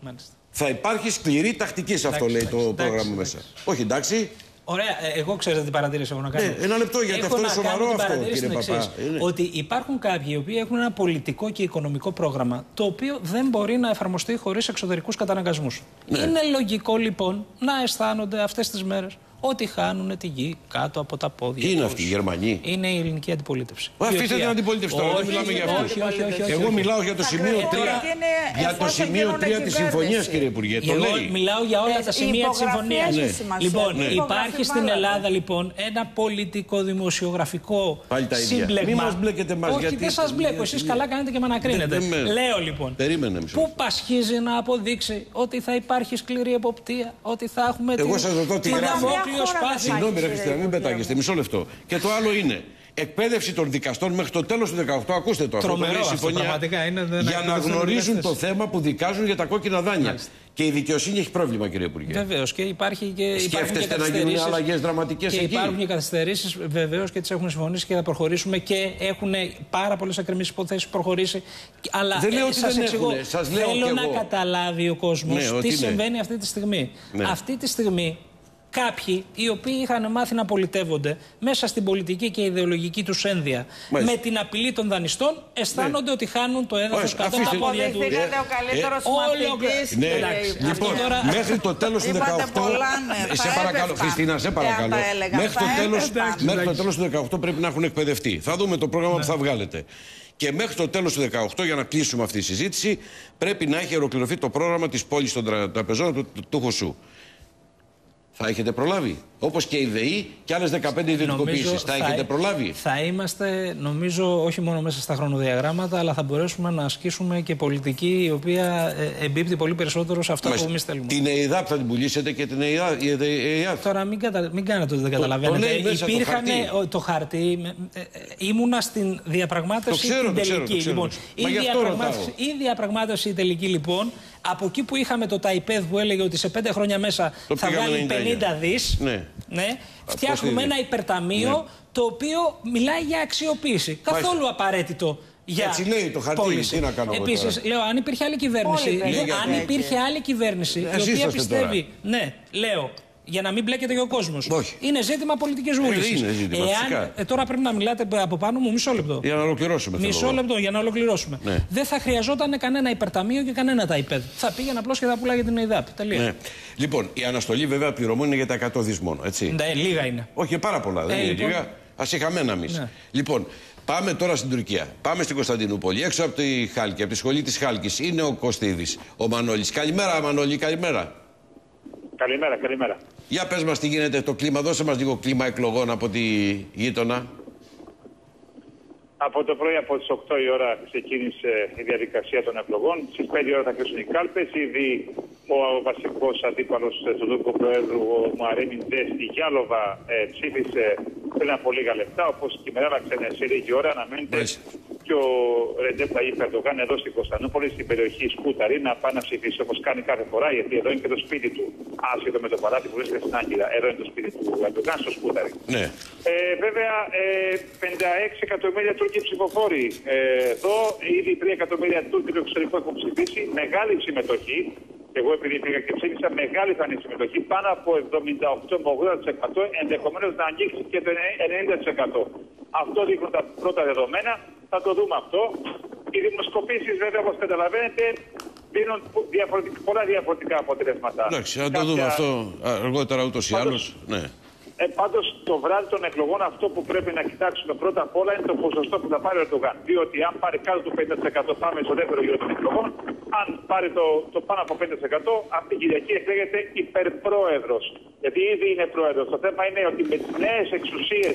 S2: Μάλιστα.
S1: Θα υπάρχει σκληρή τακτική σε αυτό,
S2: Εντάξει,
S1: λέει το
S2: εντάξει,
S1: πρόγραμμα
S2: εντάξει,
S1: μέσα. Όχι, εντάξει.
S2: Ωραία, ε, εγώ ξέρετε τι παρατήρηση έχω να κάνω.
S1: Ναι, ένα λεπτό, γιατί
S2: Έχω
S1: αυτό είναι
S2: να
S1: σοβαρό
S2: κάνω την
S1: αυτό,
S2: παρατήρηση
S1: κύριε
S2: την
S1: Παπά.
S2: εξής,
S1: Είναι.
S2: Ότι υπάρχουν κάποιοι οι οποίοι έχουν ένα πολιτικό και οικονομικό πρόγραμμα το οποίο δεν μπορεί να εφαρμοστεί χωρίς εξωτερικούς καταναγκασμούς.
S1: Ναι.
S2: Είναι λογικό λοιπόν να αισθάνονται αυτές τις μέρες ότι χάνουν τη γη κάτω από τα πόδια.
S1: Τι είναι
S2: τους.
S1: αυτοί, οι Γερμανοί;
S2: Είναι η ελληνική αντιπολίτευση.
S1: Μα
S2: Η
S1: αφήστε
S2: οποία-
S1: την αντιπολίτευση τώρα, δεν
S2: Όχι,
S1: μιλάμε για
S2: όχι,
S1: αυτούς.
S2: όχι, όχι, όχι, όχι,
S1: Εγώ
S2: όχι.
S1: μιλάω για το
S3: Θα
S1: σημείο 3.
S3: κρατήσει ότι είναι
S1: Για το
S3: εφόσον
S1: σημείο 3
S3: γίνουν
S1: της
S3: κυβέρνηση.
S1: συμφωνίας, κύριε Υπουργέ. Το
S2: Εγώ
S1: λέει.
S2: μιλάω για όλα
S3: Ε,
S2: τα
S3: η
S2: σημεία της
S3: υπογραφή
S2: συμφωνίας.
S3: έχει
S1: Ναι.
S3: σημασία.
S2: Λοιπόν,
S3: Η υπογραφή
S2: υπάρχει στην
S3: βάλατε.
S2: Ελλάδα λοιπόν ένα πολιτικό δημοσιογραφικό
S1: Πάλι τα ίδια.
S2: σύμπλεγμα.
S1: Μη μας μπλέκετε μας,
S2: Όχι,
S1: γιατί-
S2: δεν σας μπλέκω.
S1: γιατί-
S2: Εσεί καλά κάνετε και με ανακρίνετε.
S1: Δεν- δεν με-
S2: Λέω λοιπόν.
S1: Περίμενε μισό
S2: Πού
S1: λεπτό.
S2: πασχίζει να αποδείξει ότι θα υπάρχει σκληρή εποπτεία, ότι θα έχουμε
S1: Εγώ
S2: την,
S1: σας ρωτώ τι
S2: την
S1: γράφει.
S2: Δαμόκλειο
S3: Μια χώρα
S2: σπάθη.
S3: δεν
S1: Συγγνώμη, ρε
S3: κύριε
S1: Χριστιανά, μην
S3: Υπουργέ.
S1: πετάγεστε. Μισό λεπτό. Και το άλλο είναι εκπαίδευση των δικαστών μέχρι το τέλος του 18. Ακούστε το αυτό.
S2: Τρομερό
S1: το λέει η
S2: αυτό,
S1: συμφωνία,
S2: πραγματικά, είναι- δεν-
S1: για
S2: δεν
S1: να
S2: το θέλουν οι
S1: γνωρίζουν
S2: δικαστές.
S1: το θέμα που δικάζουν για τα κόκκινα δάνεια. Και η δικαιοσύνη έχει πρόβλημα, κύριε Υπουργέ.
S2: Βεβαίως και υπάρχει και. υπάρχουν και
S1: Σκέφτεστε να γίνουν
S2: καθυστερήσεις.
S1: αλλαγές δραματικές
S2: Και
S1: εκεί;
S2: υπάρχουν και καθυστερήσεις, βεβαίως και τις έχουν συμφωνήσει και θα προχωρήσουμε και έχουν πάρα πολλές ακρεμίε υποθέσεις προχωρήσει. Αλλά
S1: Δεν λέω ότι
S2: σας
S1: δεν
S2: εξηγώ,
S1: έχουνε. Σας λέω
S2: θέλω
S1: κι
S2: να
S1: εγώ.
S2: καταλάβει ο κόσμος
S1: Ναι,
S2: τι
S1: ότι ναι.
S2: συμβαίνει αυτή τη στιγμή.
S1: Ναι.
S2: Αυτή τη στιγμή κάποιοι οι οποίοι είχαν μάθει να πολιτεύονται μέσα στην πολιτική και ιδεολογική τους ένδια
S1: Μάλιστα.
S2: με την απειλή των δανειστών αισθάνονται ότι χάνουν το έδαφος
S1: Μάλιστα.
S2: κάτω από τα
S1: Αφήστε-
S2: πόδια τους.
S3: Αποδειχθήκατε ο καλύτερος
S2: ε, όλο-
S3: μαθητής.
S1: Ναι,
S2: Εντάξει,
S1: λοιπόν,
S2: αυτό τώρα-
S1: μέχρι το τέλος του 18.
S3: Είπατε πολλά, ναι,
S1: σε
S3: θα
S1: παρακαλώ,
S3: έπεφταν.
S1: Χριστίνα, σε
S3: Εάν
S1: παρακαλώ.
S3: τα έλεγα,
S1: μέχρι,
S3: θα
S1: το τέλος,
S3: έπεφταν.
S1: μέχρι το τέλος του 18 πρέπει να έχουν εκπαιδευτεί. Θα δούμε το πρόγραμμα
S2: Ναι.
S1: που θα βγάλετε. Και μέχρι το τέλος του 18, για να κλείσουμε αυτή τη συζήτηση, πρέπει να έχει ολοκληρωθεί το πρόγραμμα της πόλης των τρα- τραπεζών του, του, του Χωσού. Θα έχετε προλάβει. Όπως και η ΔΕΗ και άλλες 15 ιδιωτικοποιήσει. Θα, έχετε προλάβει.
S2: Θα είμαστε, νομίζω, όχι μόνο μέσα στα χρονοδιαγράμματα, αλλά θα μπορέσουμε να ασκήσουμε και πολιτική η οποία ε, εμπίπτει πολύ περισσότερο σε αυτά που
S1: Μάλιστα.
S2: εμείς θέλουμε.
S1: Την ΕΙΔΑΠ θα την πουλήσετε και την ΕΙΔΑ- η ΕΙΔΑΠ.
S2: Τώρα μην, κατα... μην κάνετε ότι δεν καταλαβαίνετε.
S1: το λέει μέσα το
S2: Υπήρχανε
S1: χαρτί.
S2: ο- το χαρτί. με- ε, ε, ήμουνα στην διαπραγμάτευση
S1: Το ξέρω,
S2: την
S1: το ξέρω,
S2: τελική.
S1: το ξέρω.
S2: Λοιπόν,
S1: Μα
S2: η,
S1: γι' αυτό
S2: διαπραγμάτευση,
S1: ρωτάω.
S2: η διαπραγμάτευση η τελική λοιπόν, από εκεί που είχαμε το ΤΑΙΠΕΔ που έλεγε ότι σε πέντε χρόνια μέσα
S1: Το
S2: θα
S1: πήγαμε
S2: βγάλει
S1: 99.
S2: 50 δις,
S1: Ναι.
S2: ναι, φτιάχνουμε
S1: είναι.
S2: ένα υπερταμείο
S1: Ναι.
S2: το οποίο μιλάει για αξιοποίηση. Καθόλου απαραίτητο. Για
S1: Έτσι λέει το χαρτί,
S2: πώληση.
S1: τι να κάνω εγώ
S2: Επίσης,
S1: τώρα;
S2: λέω, αν υπήρχε άλλη κυβέρνηση,
S3: Όλοι δεν
S2: λέω,
S1: είναι
S2: αν
S3: έτσι.
S2: υπήρχε άλλη κυβέρνηση η
S1: Εσείς
S2: οποία
S1: είσαστε
S2: πιστεύει, ναι, λέω, για να μην μπλέκεται και ο κόσμος.
S1: Όχι.
S2: Είναι ζήτημα πολιτικής βούλησης.
S1: είναι ζήτημα, φυσικά.
S2: ε, τώρα πρέπει να μιλάτε από πάνω μου μισό λεπτό.
S1: Για να ολοκληρώσουμε. θέλω
S2: Μισό
S1: εγώ.
S2: λεπτό για να ολοκληρώσουμε.
S1: Ναι.
S2: Δεν θα χρειαζόταν κανένα υπερταμείο και κανένα ταϊπέδ. Θα πήγαινε απλώς και θα πουλάγε την ΕΙΔΑΠ. Τελεία.
S1: Ναι. Λοιπόν, η αναστολή βέβαια πληρωμών είναι για τα 100 δις μόνο, έτσι.
S2: Ναι, λίγα είναι.
S1: Όχι, πάρα πολλά. Δεν
S2: Ε,
S1: είναι
S2: λοιπόν.
S1: λίγα. Α είχαμε ένα εμείς.
S2: Ναι.
S1: Λοιπόν, πάμε τώρα στην Τουρκία. Πάμε στην Κωνσταντινούπολη. Έξω από τη Χάλκη, από τη σχολή της Χάλκης, είναι ο Κωστίδης, ο Μανώλης. Καλημέρα, Μανώλη, καλημέρα.
S8: Καλημέρα, καλημέρα.
S1: Για πες μας τι γίνεται το κλίμα, δώσε μας λίγο κλίμα εκλογών από τη γείτονα.
S8: Από το πρωί από τις 8 η ώρα ξεκίνησε η διαδικασία των εκλογών. Στις 5 η ώρα θα κλείσουν οι κάλπες. Ήδη ο βασικός αντίπαλος του Τούρκου Προέδρου, ο Μαρίνι Ντέ, στη Γιάλοβα ε, ψήφισε πριν από λίγα λεπτά. Όπως και η μέρα ξένε σε λίγη ώρα αναμένεται
S1: Μάλιστα.
S8: Και ο Ρεντέπ Ταγί Περντογάν εδώ στην Κωνσταντινούπολη, στην περιοχή Σκούταρη, να πάει να ψηφίσει όπως κάνει κάθε φορά, γιατί εδώ είναι και το σπίτι του. Άσχετο με το παλάτι που βρίσκεται στην Άγκυρα. Εδώ είναι το σπίτι του Ερντογάν στο Σκούταρη.
S1: Ναι.
S8: Ε, βέβαια, ε, 56 εκατομμύρια Τούρκοι ψηφοφόροι ε, εδώ, ήδη 3 εκατομμύρια Τούρκοι του εξωτερικού έχουν ψηφίσει. Μεγάλη συμμετοχή. Εγώ επειδή πήγα και ψήφισα, μεγάλη θα είναι η συμμετοχή. Πάνω από 78 με 80%, ενδεχομένως να αγγίξει και το 90%. Αυτό δείχνουν τα πρώτα δεδομένα. Θα το δούμε αυτό. Οι δημοσκοπήσεις, βέβαια, όπως καταλαβαίνετε, δίνουν διαφορετικ- πολλά διαφορετικά αποτελέσματα.
S1: Εντάξει, θα το
S8: Κάποια-
S1: δούμε αυτό αργότερα ούτως ή
S8: Πάντως-
S1: άλλως. Ναι.
S8: ε, Πάντως το βράδυ των εκλογών αυτό που πρέπει να κοιτάξουμε πρώτα απ' όλα είναι το ποσοστό που θα πάρει ο Ερντογάν. Διότι αν πάρει κάτω του 50% πάμε στο δεύτερο γύρο των εκλογών. Αν πάρει το, το πάνω από 50% αυτή την Κυριακή εκλέγεται υπερπρόεδρος. Γιατί ήδη είναι πρόεδρος. Το θέμα είναι ότι με τις νέες εξουσίες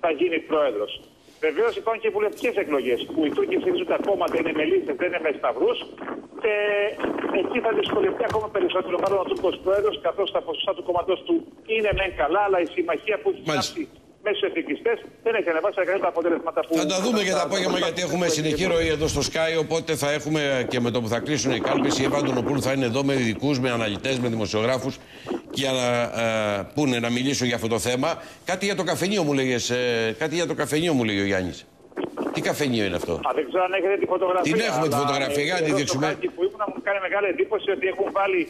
S8: θα γίνει πρόεδρος. Βεβαίως υπάρχουν και βουλευτικές εκλογές που οι Τούρκοι ψηφίζουν τα κόμματα, είναι με λίστε, δεν είναι με σταυρού. Και εκεί θα δυσκολευτεί ακόμα περισσότερο μάλλον ο Τούρκος πρόεδρος, καθώς τα ποσοστά του κόμματο του είναι μεν καλά, αλλά η συμμαχία που έχει
S1: Μάλιστα.
S8: γράψει μέσα στου εθνικιστές δεν έχει ανεβάσει κανένα τα αποτελέσματα που.
S1: Θα τα δούμε και το απόγευμα γιατί έχουμε συνεχή ροή εδώ στο Sky. Οπότε θα έχουμε και με το που θα κλείσουν οι κάλπες η Εύα Αντωνοπούλου θα είναι εδώ με ειδικούς, με αναλυτές, με δημοσιογράφους για να ε, πούνε, να μιλήσουν για αυτό το θέμα. Κάτι για το καφενείο μου λέγες. κάτι για το καφενείο μου λέγει ο Γιάννης. Τι καφενείο είναι αυτό;
S8: Α, δεν ξέρω αν έχετε τη φωτογραφία.
S1: Την έχουμε τη
S8: αλλά,
S1: φωτογραφία,
S8: ε,
S1: για να τη
S8: εδώ στο
S1: δείξουμε.
S8: χάρτη που ήμουν μου κάνει μεγάλη εντύπωση ότι έχουν βάλει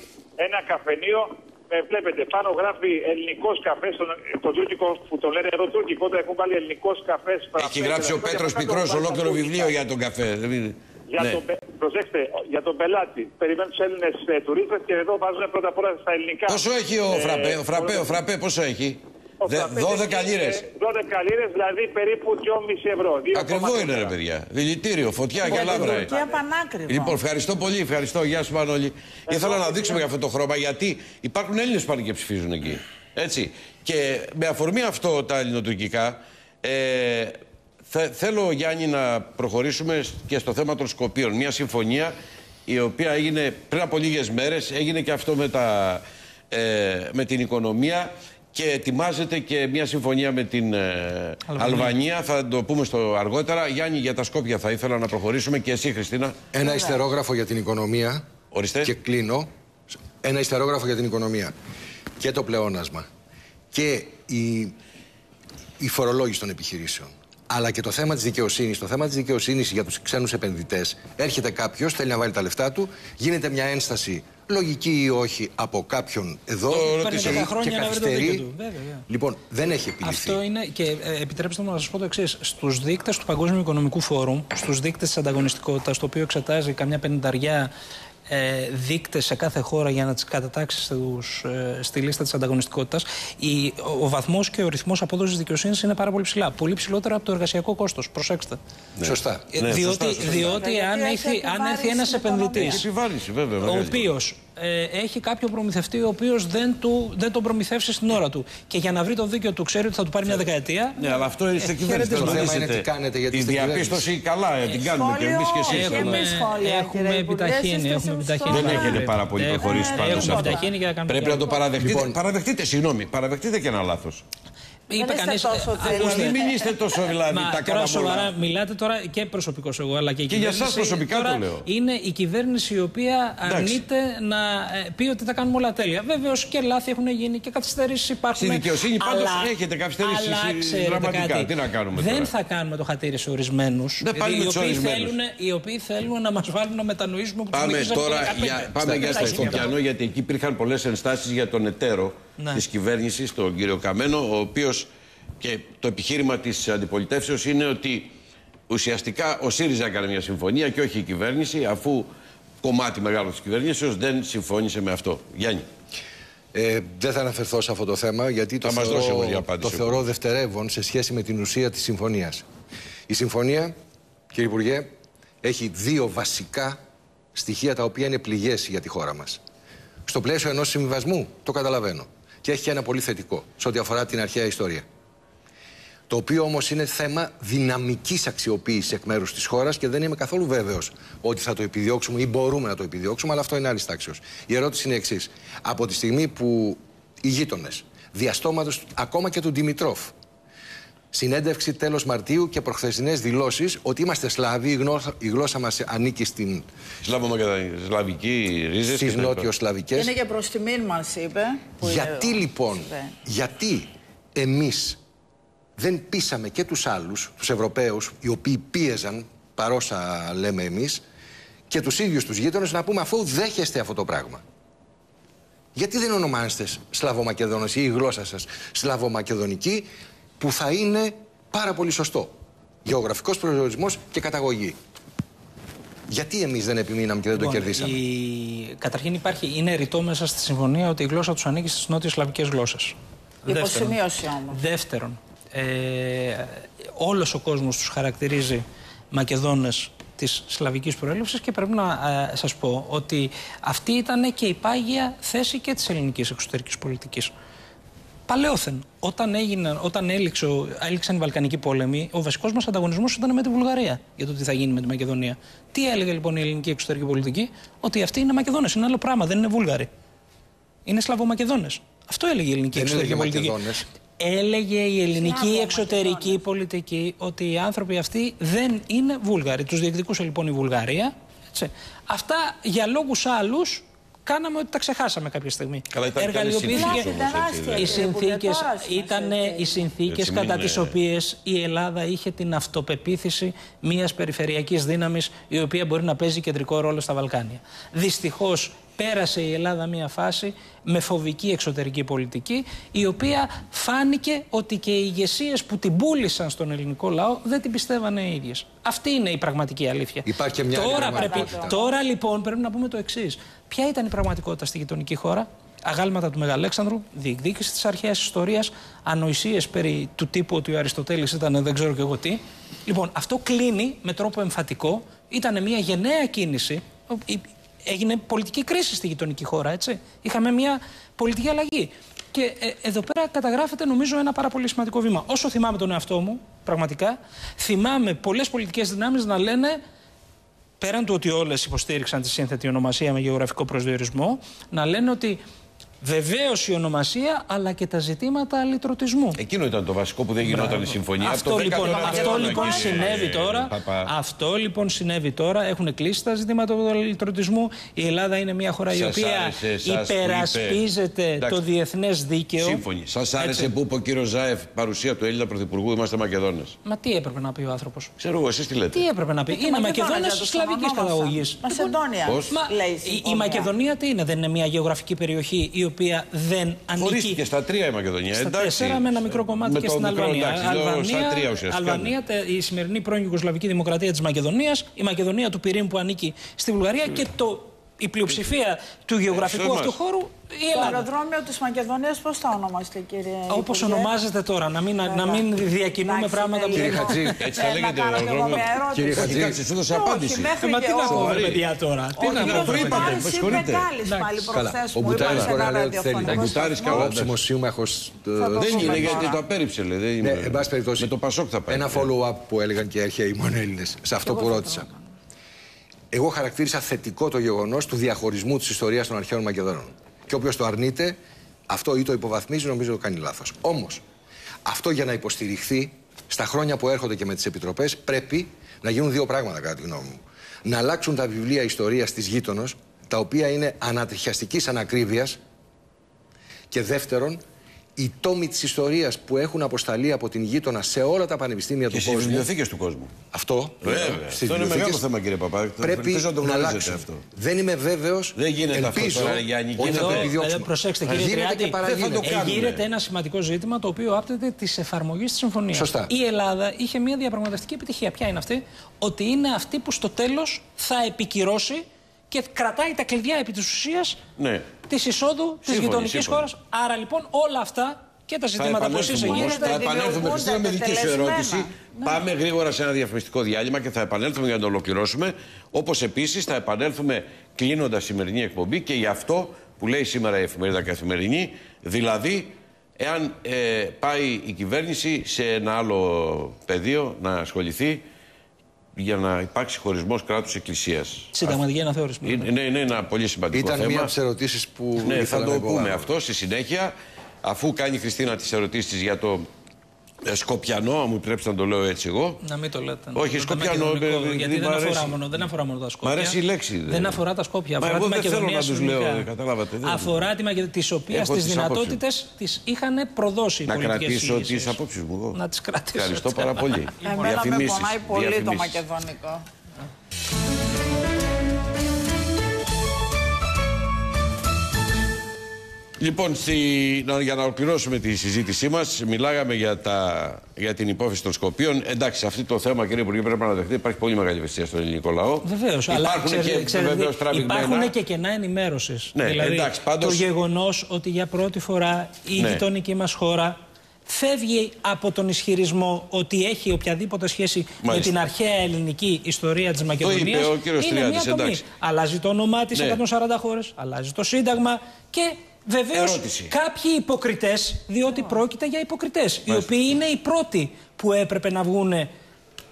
S8: ένα καφενείο. Ε, βλέπετε, πάνω γράφει ελληνικός καφές, το, το τουρκικό που το λένε εδώ τουρκικό, το έχουν βάλει ελληνικός καφές.
S1: Έχει γράψει ο Πέτρος Πικρός ολόκληρο βιβλίο για τον καφέ. Δεν είναι-
S8: Για
S1: Ναι.
S8: τον, πε- προσέξτε, για τον πελάτη. Περιμένουν τους Έλληνες ε, τουρίστες και εδώ βάζουν πρώτα απ' όλα στα ελληνικά.
S1: Πόσο έχει ο
S8: Ε,
S1: Φραπέ, ο Φραπέ, ο
S8: ο-
S1: Φραπέ πόσο έχει;
S8: Ο
S1: Δε-
S8: Φραπέ
S1: 12
S8: έχει,
S1: λίρες.
S8: ε, 12 λίρες, δηλαδή περίπου 2,5 ευρώ. 2,4.
S1: Ακριβό είναι ρε παιδιά. Δηλητήριο, φωτιά και λάβρα. ε.
S3: Τουρκία πανάκριβα.
S1: Λοιπόν, ευχαριστώ πολύ, ευχαριστώ. Γεια σου Μανώλη. Ήθελα να δείξουμε για αυτό το χρώμα γιατί υπάρχουν Έλληνες που πάνε και ψηφίζουν εκεί. Έτσι. Και με αφορμή αυτό τα ελληνοτουρκικά, ε, θε- θέλω Γιάννη να προχωρήσουμε και στο θέμα των Σκοπίων. Μια συμφωνία η οποία έγινε πριν από λίγες μέρες, έγινε και αυτό με, τα, ε, με την οικονομία και ετοιμάζεται και μια συμφωνία με την ε, Αλβανία. Θα το πούμε στο αργότερα. Γιάννη, για τα Σκόπια θα ήθελα να προχωρήσουμε και εσύ Χριστίνα.
S5: Ένα ιστερόγραφο για την οικονομία.
S1: Ορίστε.
S5: Και κλείνω. ένα ιστερόγραφο για την οικονομία και το πλεόνασμα και η, η φορολόγηση των επιχειρήσεων αλλά και το θέμα της δικαιοσύνης. Το θέμα της δικαιοσύνης για τους ξένους επενδυτές. Έρχεται κάποιος, θέλει να βάλει τα λεφτά του, γίνεται μια ένσταση λογική ή όχι από κάποιον εδώ
S2: Παίρνει
S5: και,
S2: 10
S5: και
S2: χρόνια να βρει το δίκιο
S5: καθυστερεί.
S2: του. Βέβαια, βέβαια.
S5: Λοιπόν, δεν έχει επιληθεί.
S2: Αυτό είναι και ε, επιτρέψτε μου να σας πω το εξής. Στους δείκτες του Παγκόσμιου Οικονομικού Φόρουμ, στους δείκτες της ανταγωνιστικότητας, το οποίο εξετάζει καμιά πενηνταριά ε, δείκτες σε κάθε χώρα για να τις κατατάξεις στους, ε, στη λίστα της ανταγωνιστικότητας, ο, ο βαθμός και ο ρυθμός απόδοσης δικαιοσύνης είναι πάρα πολύ ψηλά. Πολύ ψηλότερο από το εργασιακό κόστος. Προσέξτε.
S5: Σωστά.
S2: Ε,
S1: Ναι,
S2: διότι
S1: σωστά, σωστά.
S2: διότι
S3: Γιατί
S2: αν
S3: έχει
S2: έρθει, αν έρθει ένας
S3: επιβάρυνση
S2: επενδυτή.
S3: οικονομίας.
S1: Επιβάρυνση, βέβαια.
S2: Ο
S1: μεγάλη.
S2: οποίο ε, έχει κάποιο προμηθευτή ο οποίος δεν, του- δεν τον προμηθεύσει στην ώρα του. Και για να βρει το δίκαιο του ξέρει ότι θα του πάρει μια δεκαετία.
S1: Ναι, αλλά αυτό είστε κυβέρνηση.
S2: χαιρετίσματα.
S1: δεν
S5: Το θέμα είναι
S1: είστε-
S5: τι κάνετε, γιατί
S1: Η
S5: είστε
S1: διαπίστωση καλά ε, την κάνουμε και εμείς και εσείς.
S3: Σχόλιο,
S2: Έχουμε,
S3: Έχουμε σχόλια,
S2: έχουμε
S3: κύριε Υπουργέ,
S2: επιταχύνει.
S3: είστε
S2: Έχουμε
S3: στο
S2: επιταχύνει.
S1: Δεν
S3: Τώρα.
S1: έχετε πάρα πολύ
S2: Έχουμε-
S1: προχωρήσει πάντως
S2: Έχουμε
S1: αυτό.
S2: επιταχύνει και θα κάνουμε
S1: Πρέπει
S2: και
S1: να το
S2: άλλο.
S1: παραδεχτείτε.
S5: Λοιπόν.
S1: Παραδεχτείτε, συγγνώμη, παραδεχτείτε και ένα λάθος.
S2: Είπε
S3: είστε
S2: κανείς,
S3: τόσο
S2: ε,
S3: τέλειοι.
S2: ακούστε,
S1: Μην είστε τόσο δηλαδή
S2: Μα
S1: τα
S2: τώρα
S1: κάναμε
S2: σοβαρά
S1: όλα.
S2: μιλάτε τώρα και προσωπικός εγώ, αλλά και η
S1: Και για
S2: κυβέρνηση.
S1: σας προσωπικά
S2: τώρα
S1: το λέω.
S2: Είναι η κυβέρνηση η οποία αρνείται να ε, πει ότι τα κάνουμε όλα τέλεια. Βεβαίως και λάθη έχουν γίνει και καθυστερήσεις υπάρχουν.
S1: Στη δικαιοσύνη πάντως
S2: αλλά-
S1: έχετε καθυστερήσεις
S2: αλλά, ξέρετε
S1: δραματικά.
S2: κάτι,
S1: Τι να κάνουμε
S2: Δεν
S1: τώρα;
S2: θα κάνουμε το χατήρι σε ορισμένους.
S1: Δεν πάλι με τους ορισμένους.
S2: οι οποίοι θέλουν να μας βάλουν να μετανοήσουμε που τους
S1: Πάμε
S2: νικήσαμε
S1: τώρα
S2: το 15.
S1: για, πάμε για
S2: Στα
S1: στο Σκοπιανό, γιατί εκεί υπήρχαν πολλές ενστάσεις για τον εταίρο
S2: Ναι.
S1: της κυβέρνησης, τον κύριο Καμένο, ο οποίος και το επιχείρημα της αντιπολιτεύσεως είναι ότι ουσιαστικά ο ΣΥΡΙΖΑ έκανε μια συμφωνία και όχι η κυβέρνηση, αφού κομμάτι μεγάλο της κυβερνήσεω δεν συμφώνησε με αυτό. Γιάννη.
S5: Ε, δεν θα αναφερθώ σε αυτό το θέμα γιατί το
S1: Θα μας δώσει όμως
S5: θεωρώ,
S1: μια
S5: το
S1: απάντηση.
S5: θεωρώ δευτερεύον σε σχέση με την ουσία της συμφωνίας. Η συμφωνία, κύριε Υπουργέ, έχει δύο βασικά στοιχεία τα οποία είναι πληγές για τη χώρα μας. Στο πλαίσιο ενός συμβιβασμού, το καταλαβαίνω. Και έχει και ένα πολύ θετικό, σε ό,τι αφορά την αρχαία ιστορία. Το οποίο όμως είναι θέμα δυναμικής αξιοποίησης εκ μέρους της χώρας και δεν είμαι καθόλου βέβαιος ότι θα το επιδιώξουμε ή μπορούμε να το επιδιώξουμε, αλλά αυτό είναι άλλης τάξεω. Η ερώτηση είναι η εξής. Από τη στιγμή που οι γείτονες, διαστόματος ακόμα και του Δημητρόφ, συνέντευξη τέλος Μαρτίου και προχθεσινές δηλώσεις ότι είμαστε Σλάβοι, η γλώσσα, η γλώσσα μας ανήκει στην,
S1: Σλαβική ρίζες.
S5: στις νότιο-σλαβικές.
S3: Είναι και προς τιμήν μας, είπε. που
S5: Γιατί
S3: είναι-
S5: λοιπόν,
S3: συμβαίνει.
S5: γιατί εμείς δεν πείσαμε και τους άλλους, τους Ευρωπαίους, οι οποίοι πίεζαν, παρόσα λέμε εμείς, και τους ίδιους τους γείτονες να πούμε αφού δέχεστε αυτό το πράγμα. Γιατί δεν ονομάζεστε Σλαβομακεδόνες ή η γλώσσα σας Σλαβομακεδονική, που θα είναι πάρα πολύ σωστό. Γεωγραφικός προορισμός και καταγωγή. Γιατί εμείς δεν επιμείναμε και δεν το
S2: Λοιπόν,
S5: κερδίσαμε;
S2: η- Καταρχήν υπάρχει, είναι ρητό μέσα στη συμφωνία ότι η γλώσσα τους ανήκει στις νότιες σλαβικές γλώσσες.
S3: Υποσημείωση όμως.
S2: Δεύτερον, ε, όλος ο κόσμος τους χαρακτηρίζει Μακεδόνες της σλαβικής προέλευσης και πρέπει να ε, σας πω ότι αυτή ήταν και η πάγια θέση και της ελληνικής εξωτερικής πολιτικής. Παλαιόθεν, όταν, έγιναν, όταν έληξε, ο- έληξαν οι Βαλκανικοί πόλεμοι, ο βασικός μας ανταγωνισμός ήταν με τη Βουλγαρία για το τι θα γίνει με τη Μακεδονία. Τι έλεγε λοιπόν η ελληνική εξωτερική πολιτική, Ότι αυτοί είναι Μακεδόνες, είναι άλλο πράγμα, δεν είναι Βούλγαροι. Είναι Σλαβομακεδόνες. Αυτό έλεγε η ελληνική
S5: Δεν
S2: εξωτερική
S5: έλεγε
S2: πολιτική.
S5: Μακεδόνες.
S2: Έλεγε η ελληνική
S3: Σλάβο,
S2: εξωτερική
S3: Μακεδόνες.
S2: πολιτική ότι οι άνθρωποι αυτοί δεν είναι Βούλγαροι. Τους διεκδικούσε λοιπόν η Βουλγαρία. Έτσι. Αυτά για λόγους άλλους κάναμε ότι τα ξεχάσαμε κάποια στιγμή.
S1: Καλά, ήταν καλές
S2: Εργαλειοποιήθηκε-
S1: συνθήκες όμως, έτσι,
S3: τεράστια
S1: δεν
S2: οι
S3: κύριε Υπουργέ,
S2: συνθήκες
S3: τώρα σημασία
S2: ήταν
S3: έχει.
S2: οι συνθήκες
S1: Έτσι μην
S2: κατά
S1: είναι.
S2: τις οποίες η Ελλάδα είχε την αυτοπεποίθηση μιας περιφερειακής δύναμης η οποία μπορεί να παίζει κεντρικό ρόλο στα Βαλκάνια. Δυστυχώς πέρασε η Ελλάδα μια φάση με φοβική εξωτερική πολιτική η οποία φάνηκε ότι και οι ηγεσίες που την πούλησαν στον ελληνικό λαό δεν την πιστεύανε οι ίδιες. Αυτή είναι η πραγματική αλήθεια.
S5: Υπάρχει και μια άλλη
S2: τώρα, πρέπει,
S5: πραγματικότητα.
S2: τώρα λοιπόν πρέπει να πούμε το εξής. Ποια ήταν η πραγματικότητα στη γειτονική χώρα, αγάλματα του Μεγαλέξανδρου, διεκδίκηση της αρχαίας ιστορίας, ανοησίες περί του τύπου ότι ο Αριστοτέλης ήταν δεν ξέρω και εγώ τι. Λοιπόν, αυτό κλείνει με τρόπο εμφατικό. Ήταν μια γενναία κίνηση. Η- Έγινε πολιτική κρίση στη γειτονική χώρα, έτσι. Είχαμε μια πολιτική αλλαγή. Και ε, εδώ πέρα καταγράφεται νομίζω ένα πάρα πολύ σημαντικό βήμα. Όσο θυμάμαι τον εαυτό μου, πραγματικά, θυμάμαι πολλές πολιτικές δυνάμεις να λένε πέραν του ότι όλες υποστήριξαν τη σύνθετη ονομασία με γεωγραφικό προσδιορισμό, να λένε ότι Βεβαίως η ονομασία, αλλά και τα ζητήματα λυτρωτισμού.
S1: Εκείνο ήταν το βασικό που δεν γινόταν η συμφωνία.
S2: Αυτό,
S1: Από το
S2: λοιπόν,
S1: 10ο
S2: αυτό
S1: αιώνα,
S2: λοιπόν
S1: κύριε
S2: συνέβη τώρα.
S1: Παπά.
S2: Αυτό λοιπόν συνέβη τώρα. Έχουν κλείσει τα ζητήματα του λυτρωτισμού. Η Ελλάδα είναι μια χώρα η
S1: Σας
S2: οποία
S1: άρεσε εσάς που
S2: υπερασπίζεται
S1: είπε-
S2: το
S1: Εντάξει.
S2: διεθνές δίκαιο.
S1: Σύμφωνοι. Σας άρεσε
S2: Έτσι.
S1: που είπε ο κύριος Ζάεφ παρουσία του Έλληνα Πρωθυπουργού, είμαστε Μακεδόνες.
S2: Μα τι έπρεπε να πει ο άνθρωπος;
S1: Ξέρω εγώ, εσείς τι λέτε.
S2: Τι έπρεπε να πει; Είναι Μακεδόνες
S3: για τους
S2: σλαβικής
S3: ονόμασαν.
S2: καταγωγής.
S3: Μασεντόνια.
S1: Πώς;
S2: Μα
S3: λέει η
S2: η, η
S3: συμφωνία.
S2: Μακεδονία τι είναι, δεν είναι μια γεωγραφική περιοχή η οποία δεν ανήκει.
S1: Χωρίστηκε στα τρία η Μακεδονία.
S2: Στα
S1: εντάξει.
S2: τέσσερα με ένα μικρό κομμάτι
S1: Με
S2: και
S1: το
S2: στην
S1: μικρό,
S2: Αλβανία.
S1: εντάξει, λέω
S2: Αλβανία,
S1: στα τρία ουσιαστικά.
S2: Αλβανία, τε- η σημερινή πρώην Ιουγκοσλαβική Δημοκρατία της Μακεδονίας, η Μακεδονία του Πυρήμ που ανήκει στη Βουλγαρία και το, η πλειοψηφία του γεωγραφικού
S1: Εξώς
S2: αυτού
S1: μας.
S2: χώρου η
S3: Το
S2: Ελλάδα.
S3: αεροδρόμιο της Μακεδονίας πώς θα ονομαστεί κύριε
S2: Όπως
S3: Υπουργέ;
S2: ονομάζεται τώρα, να μην, να μην διακινούμε
S3: Εντάξει,
S2: πράγματα που
S3: είναι
S2: δεν
S3: λίγο-
S5: Χατζή,
S1: έτσι
S3: Ε,
S1: θα
S3: να
S1: λέγεται
S3: κάνω κι εγώ
S1: αεροδρόμιο.
S3: μια ερώτηση.
S5: Κύριε
S1: Όχι,
S5: Χατζή.
S1: κάτσε, σου δώσα
S3: Όχι,
S1: απάντηση.
S3: μέχρι
S2: Ε, Μα
S3: και
S2: τι να
S3: ο-
S2: πούμε,
S1: Σοβαρή.
S2: παιδιά τώρα. Τι
S3: Ο
S2: να
S3: κύριος
S1: το
S2: πούμε.
S1: είπατε,
S3: Μπουτάρης
S1: με
S3: είπε
S1: συγχωρείτε.
S3: κάλης πάλι
S5: Καλά.
S3: προχθές
S5: Ο
S3: μου,
S5: Μπουτάρης
S3: είπα σε
S5: μπορεί να
S3: ένα
S5: λέει ό,τι θέλει.
S3: ραδιοφωνικός
S1: Ο Μπουτάρης
S3: σταθμό.
S1: καλά.
S5: Ο δημοσίουμαχο.
S3: Θα το
S1: Δεν
S3: πούμε
S1: είναι
S3: τώρα.
S1: γιατί το απέρριψε, λέει. Δεν
S5: Ναι,
S1: είναι.
S5: εν πάση περιπτώσει.
S1: Με το Πασόκ θα πάει.
S5: Ένα follow-up που έλεγαν και οι αρχαίοι μόνο Έλληνες σε αυτό που ρώτησα. Εγώ χαρακτήρισα θετικό το γεγονός του διαχωρισμού της ιστορίας των αρχαίων Μακεδόνων. Και όποιος το αρνείται, αυτό ή το υποβαθμίζει, νομίζω το κάνει λάθος. Όμως, αυτό για να υποστηριχθεί στα χρόνια που έρχονται και με τις επιτροπές, πρέπει να γίνουν δύο πράγματα, κατά τη γνώμη μου. Να αλλάξουν τα βιβλία ιστορίας της γείτονος, τα οποία είναι ανατριχιαστικής ανακρίβειας, και δεύτερον, οι τόμοι της ιστορίας που έχουν αποσταλεί από την γείτονα σε όλα τα πανεπιστήμια
S1: Και
S5: του
S1: στις
S5: κόσμου.
S1: βιβλιοθήκες του κόσμου.
S5: Αυτό.
S1: Βέβαια.
S5: στις
S1: Αυτό είναι
S5: βιβλιοθήκες,
S1: μεγάλο θέμα, κύριε Παπά.
S5: Πρέπει
S1: Ελπίζω να το
S5: να
S1: γνωρίζετε
S5: αλλάξουν.
S1: αυτό.
S5: Δεν είμαι βέβαιος.
S1: Δεν γίνεται αυτό
S5: ελπίζω,
S1: τώρα, Γιάννη,
S5: όχι
S1: γίνεται.
S5: να το
S2: Εδώ,
S5: επιδιώξουμε.
S2: ε, προσέξτε κύριε
S5: Γίνεται
S2: Τριάντη,
S5: και παραγίνεται.
S1: Δεν θα το κάνουμε.
S2: Εγείρεται ένα σημαντικό ζήτημα το οποίο άπτεται της εφαρμογής της συμφωνίας.
S5: Σωστά.
S2: Η Ελλάδα είχε μια διαπραγματευτική επιτυχία. Ποια είναι αυτή, Ότι είναι αυτή που στο τέλος θα επικυρώσει και κρατάει τα κλειδιά επί της ουσίας
S1: Ναι.
S2: της εισόδου της
S1: Σύμφωνοι,
S2: γειτονικής
S1: σύμφωνοι.
S2: χώρας. Άρα λοιπόν όλα αυτά και τα
S1: Θα
S2: ζητήματα που εσείς
S1: επανέλθουμε όμως,
S2: εγείρετε.
S1: θα επανέλθουμε.
S3: δημιουργούνται
S1: Χριστίνα, με δική σου
S3: τετελεσμένα.
S1: ερώτηση.
S3: Ναι.
S1: Πάμε γρήγορα σε ένα διαφημιστικό διάλειμμα και θα επανέλθουμε για να το ολοκληρώσουμε. Όπως επίσης θα επανέλθουμε κλείνοντας σημερινή εκπομπή και γι' αυτό που λέει σήμερα η εφημερίδα Καθημερινή, δηλαδή εάν ε, πάει η κυβέρνηση σε ένα άλλο πεδίο να ασχοληθεί για να υπάρξει χωρισμός κράτους εκκλησίας.
S2: Συνταγματική αναθεώρηση.
S1: Είναι, είναι, είναι ένα πολύ σημαντικό
S5: Ήταν
S1: θέμα.
S5: μία από τις ερωτήσεις που
S1: Ναι,
S5: ήθελα
S1: θα
S5: να
S1: το πούμε
S5: υποβάλω.
S1: αυτό στη συνέχεια. Αφού κάνει η Χριστίνα τις ερωτήσεις της για το ε, Σκοπιανό, αν μου επιτρέψετε να το λέω έτσι εγώ.
S2: Να μην το λέτε.
S1: Όχι,
S2: Το
S1: Σκοπιανό,
S2: μακεδονικό,
S1: ε,
S2: γιατί
S1: μ'
S2: δεν αφορά,
S1: αρέσει.
S2: μόνο, δεν αφορά μόνο τα Σκόπια.
S1: Μ' αρέσει η λέξη,
S2: Δεν,
S1: δεν-
S2: αφορά τα Σκόπια.
S1: Μα
S2: Αφορά
S1: εγώ
S2: τη
S1: δεν θέλω
S2: Μακεδονία
S1: να τους λέω,
S2: συνολικά.
S1: ε, καταλάβατε, δεν-
S2: Αφορά τη Μακεδονία, της οποίας
S1: Έχω
S2: τις
S1: τις
S2: δυνατότητες τις είχαν προδώσει οι
S1: Να
S2: πολιτικές
S1: κρατήσω
S2: ηγεσίες.
S1: τις απόψεις μου εγώ.
S2: Να τις κρατήσω.
S1: Ευχαριστώ πάρα πολύ.
S3: Εμένα με
S1: Διαφημίσεις,
S3: πονάει πολύ το
S1: διαφημίσεις.
S3: μακεδονικό.
S1: Λοιπόν, στη... να- για να ολοκληρώσουμε τη συζήτησή μας, μιλάγαμε για, τα... για την υπόθεση των Σκοπίων. Εντάξει, σε αυτό το θέμα, κύριε Υπουργέ, πρέπει να το δεχτείτε. Υπάρχει πολύ μεγάλη ευαισθησία στον ελληνικό λαό.
S2: Βεβαίως, αλλά
S1: Υπάρχουν
S2: ξέρετε,
S1: και
S2: ξέρετε,
S1: βεβαίως τραβηγμένα.
S2: υπάρχουν και κενά ενημέρωσης.
S1: Ναι,
S2: δηλαδή,
S1: εντάξει, πάντως-
S2: το γεγονός ότι για πρώτη φορά η
S1: Ναι.
S2: γειτονική μας χώρα φεύγει από τον ισχυρισμό ότι έχει οποιαδήποτε σχέση
S1: Μάλιστα.
S2: με την αρχαία ελληνική ιστορία της Μακεδονία.
S1: είπε ο κύριος
S2: είναι
S1: Τριάντης,
S2: μια τομή.
S1: εντάξει.
S2: Αλλάζει το όνομά της
S1: Ναι.
S2: 140 χώρες, αλλάζει το Σύνταγμα και βεβαίως
S1: Ερώτηση.
S2: κάποιοι υποκριτές, διότι πρόκειται για υποκριτές, οι οποίοι είναι οι πρώτοι που έπρεπε να βγουν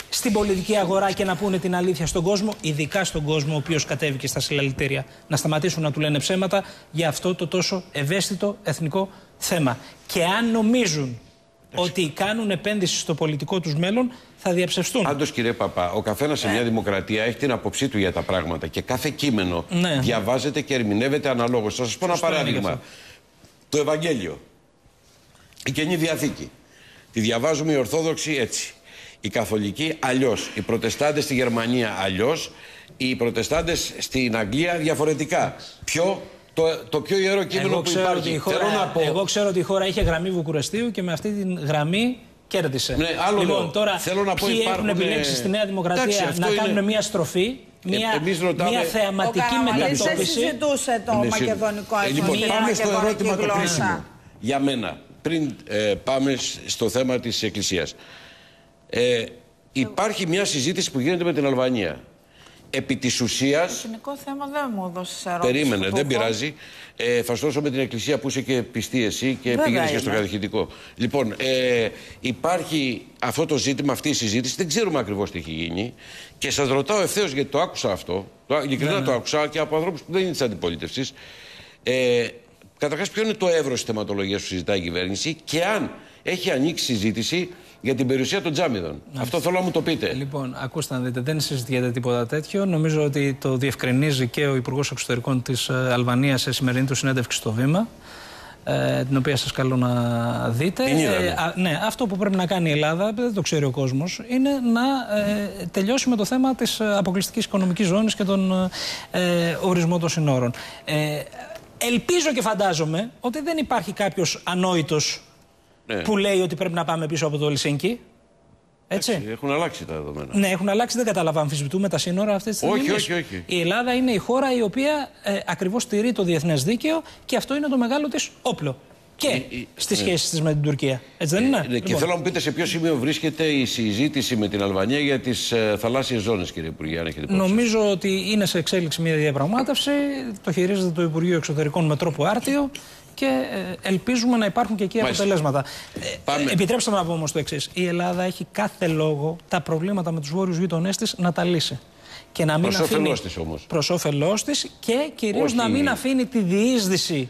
S2: στην πολιτική αγορά και να πούνε την αλήθεια στον κόσμο, ειδικά στον κόσμο ο οποίος κατέβηκε στα συλλαλητήρια. Να σταματήσουν να του λένε ψέματα για αυτό το τόσο ευαίσθητο εθνικό θέμα. Και αν νομίζουν ότι κάνουν επένδυση στο πολιτικό τους μέλλον, θα διαψευστούν.
S1: Πάντως, κύριε Παπά, ο καθένας σε μια δημοκρατία έχει την άποψή του για τα πράγματα και κάθε κείμενο
S2: Ναι.
S1: διαβάζεται και ερμηνεύεται αναλόγως. Θα σας πω ένα
S2: Σωστό είναι και
S1: παράδειγμα.
S2: αυτό.
S1: Το Ευαγγέλιο. Η καινή διαθήκη. Τη διαβάζουμε οι Ορθόδοξοι έτσι. Οι Καθολικοί αλλιώς. Οι Προτεστάντες στη Γερμανία αλλιώς. Οι Προτεστάντες στην Αγγλία διαφορετικά. Ποιο, το, το πιο ιερό κείμενο
S2: Εγώ
S1: που
S2: ξέρω,
S1: υπάρχει.
S2: ότι η
S1: Θέλω
S2: χώρα,
S1: να πω.
S2: εγώ ξέρω ότι η χώρα είχε γραμμή Βουκουρεστίου και με αυτή την γραμμή κέρδισε.
S1: Ναι, άλλο
S2: λοιπόν,
S1: λέω.
S2: τώρα
S1: Θέλω να πω,
S2: ποιοι
S1: υπάρχουν,
S2: έχουν επιλέξει
S1: ε,
S2: στη Νέα Δημοκρατία
S1: εντάξει, αυτό
S2: να
S1: είναι-
S2: κάνουν μια στροφή, μια,
S1: εμείς ρωτάμε-
S2: μια
S3: Ο
S2: θεαματική
S3: Καραμαλής δεν
S2: μετατόπιση;
S3: συζητούσε το
S1: Ναι, συ-
S3: μακεδονικό
S1: Ε,
S3: έθνος
S1: Λοιπόν,
S3: και τη
S1: πάμε στο
S3: μακεδονική
S1: ερώτημα το
S3: γλώσσα.
S1: κρίσιμο. Για μένα, πριν ε, πάμε σ- στο θέμα της Εκκλησίας. Ε, υπάρχει μια συζήτηση που γίνεται με την Αλβανία. Επί της ουσίας,
S3: Εθνικό θέμα δεν μου έδωσε ερώτηση.
S1: περίμενε,
S3: που
S1: δεν
S3: το έχω.
S1: πειράζει, ε, θα στρώσω με την Εκκλησία που είσαι και πιστή εσύ και
S3: Βέβαια
S1: πήγαινες και στο
S3: είμαι.
S1: κατηχητικό. Λοιπόν, ε, υπάρχει αυτό το ζήτημα, αυτή η συζήτηση, δεν ξέρουμε ακριβώς τι έχει γίνει και σας ρωτάω ευθέως γιατί το άκουσα αυτό, το, ειλικρινά
S3: Ναι,
S1: το άκουσα και από ανθρώπους που δεν είναι της αντιπολίτευσης, ε, Καταρχάς, ποιο είναι το εύρος της θεματολογίας που συζητάει η κυβέρνηση και αν έχει ανοίξει συζήτηση για την περιουσία των τζάμιδων. Αυτό θέλω να μου το πείτε.
S2: Λοιπόν, ακούστε να δείτε, δεν συζητιέται τίποτα τέτοιο. Νομίζω ότι το διευκρινίζει και ο Υπουργός Εξωτερικών της Αλβανίας σε σημερινή του συνέντευξη στο Βήμα. Ε, την οποία σας καλώ να δείτε.
S1: Την είδαμε.
S2: Ε, α, ναι, αυτό που πρέπει να κάνει η Ελλάδα, δεν το ξέρει ο κόσμος, είναι να ε, τελειώσει με το θέμα της ε, αποκλειστικής οικονομικής ζώνης και τον ε, ορισμό των συνόρων. Ε, ελπίζω και φαντάζομαι ότι δεν υπάρχει κάποιος ανόητος
S1: Ναι.
S2: που λέει ότι πρέπει να πάμε πίσω από το Λισίνκι. Έτσι.
S1: Έχουν αλλάξει τα δεδομένα.
S2: Ναι, έχουν αλλάξει, δεν κατάλαβα. Αμφισβητούμε τα σύνορα αυτή τη στιγμή.
S1: Όχι,
S2: Εμείς.
S1: όχι, όχι.
S2: Η Ελλάδα είναι η χώρα η οποία ε, ακριβώς στηρεί το διεθνές δίκαιο και αυτό είναι το μεγάλο της όπλο. Και
S1: η-
S2: στις
S1: ναι.
S2: σχέσεις της με την Τουρκία. Έτσι δεν είναι;
S1: Ναι, και
S2: Λοιπόν,
S1: θέλω να μου πείτε σε ποιο σημείο βρίσκεται η συζήτηση με την Αλβανία για τις ε, θαλάσσιες ζώνες, κύριε Υπουργέ, αν έχετε υπόψη.
S2: Νομίζω ότι είναι σε εξέλιξη μια διαπραγμάτευση. Το χειρίζεται το Υπουργείο Εξωτερικών με τρόπο άρτιο και ε, ελπίζουμε να υπάρχουν και εκεί
S1: Μάλιστα.
S2: αποτελέσματα. Ε,
S1: Πάμε.
S2: ε, επιτρέψτε μου να πω όμως το εξής. Η Ελλάδα έχει κάθε λόγο τα προβλήματα με τους βόρειους γείτονές της να τα λύσει. Και να μην
S1: Προς
S2: αφήνει.
S1: όφελός της όμως.
S2: Προς όφελός της και κυρίως
S1: Όχι.
S2: να μην αφήνει τη διείσδυση,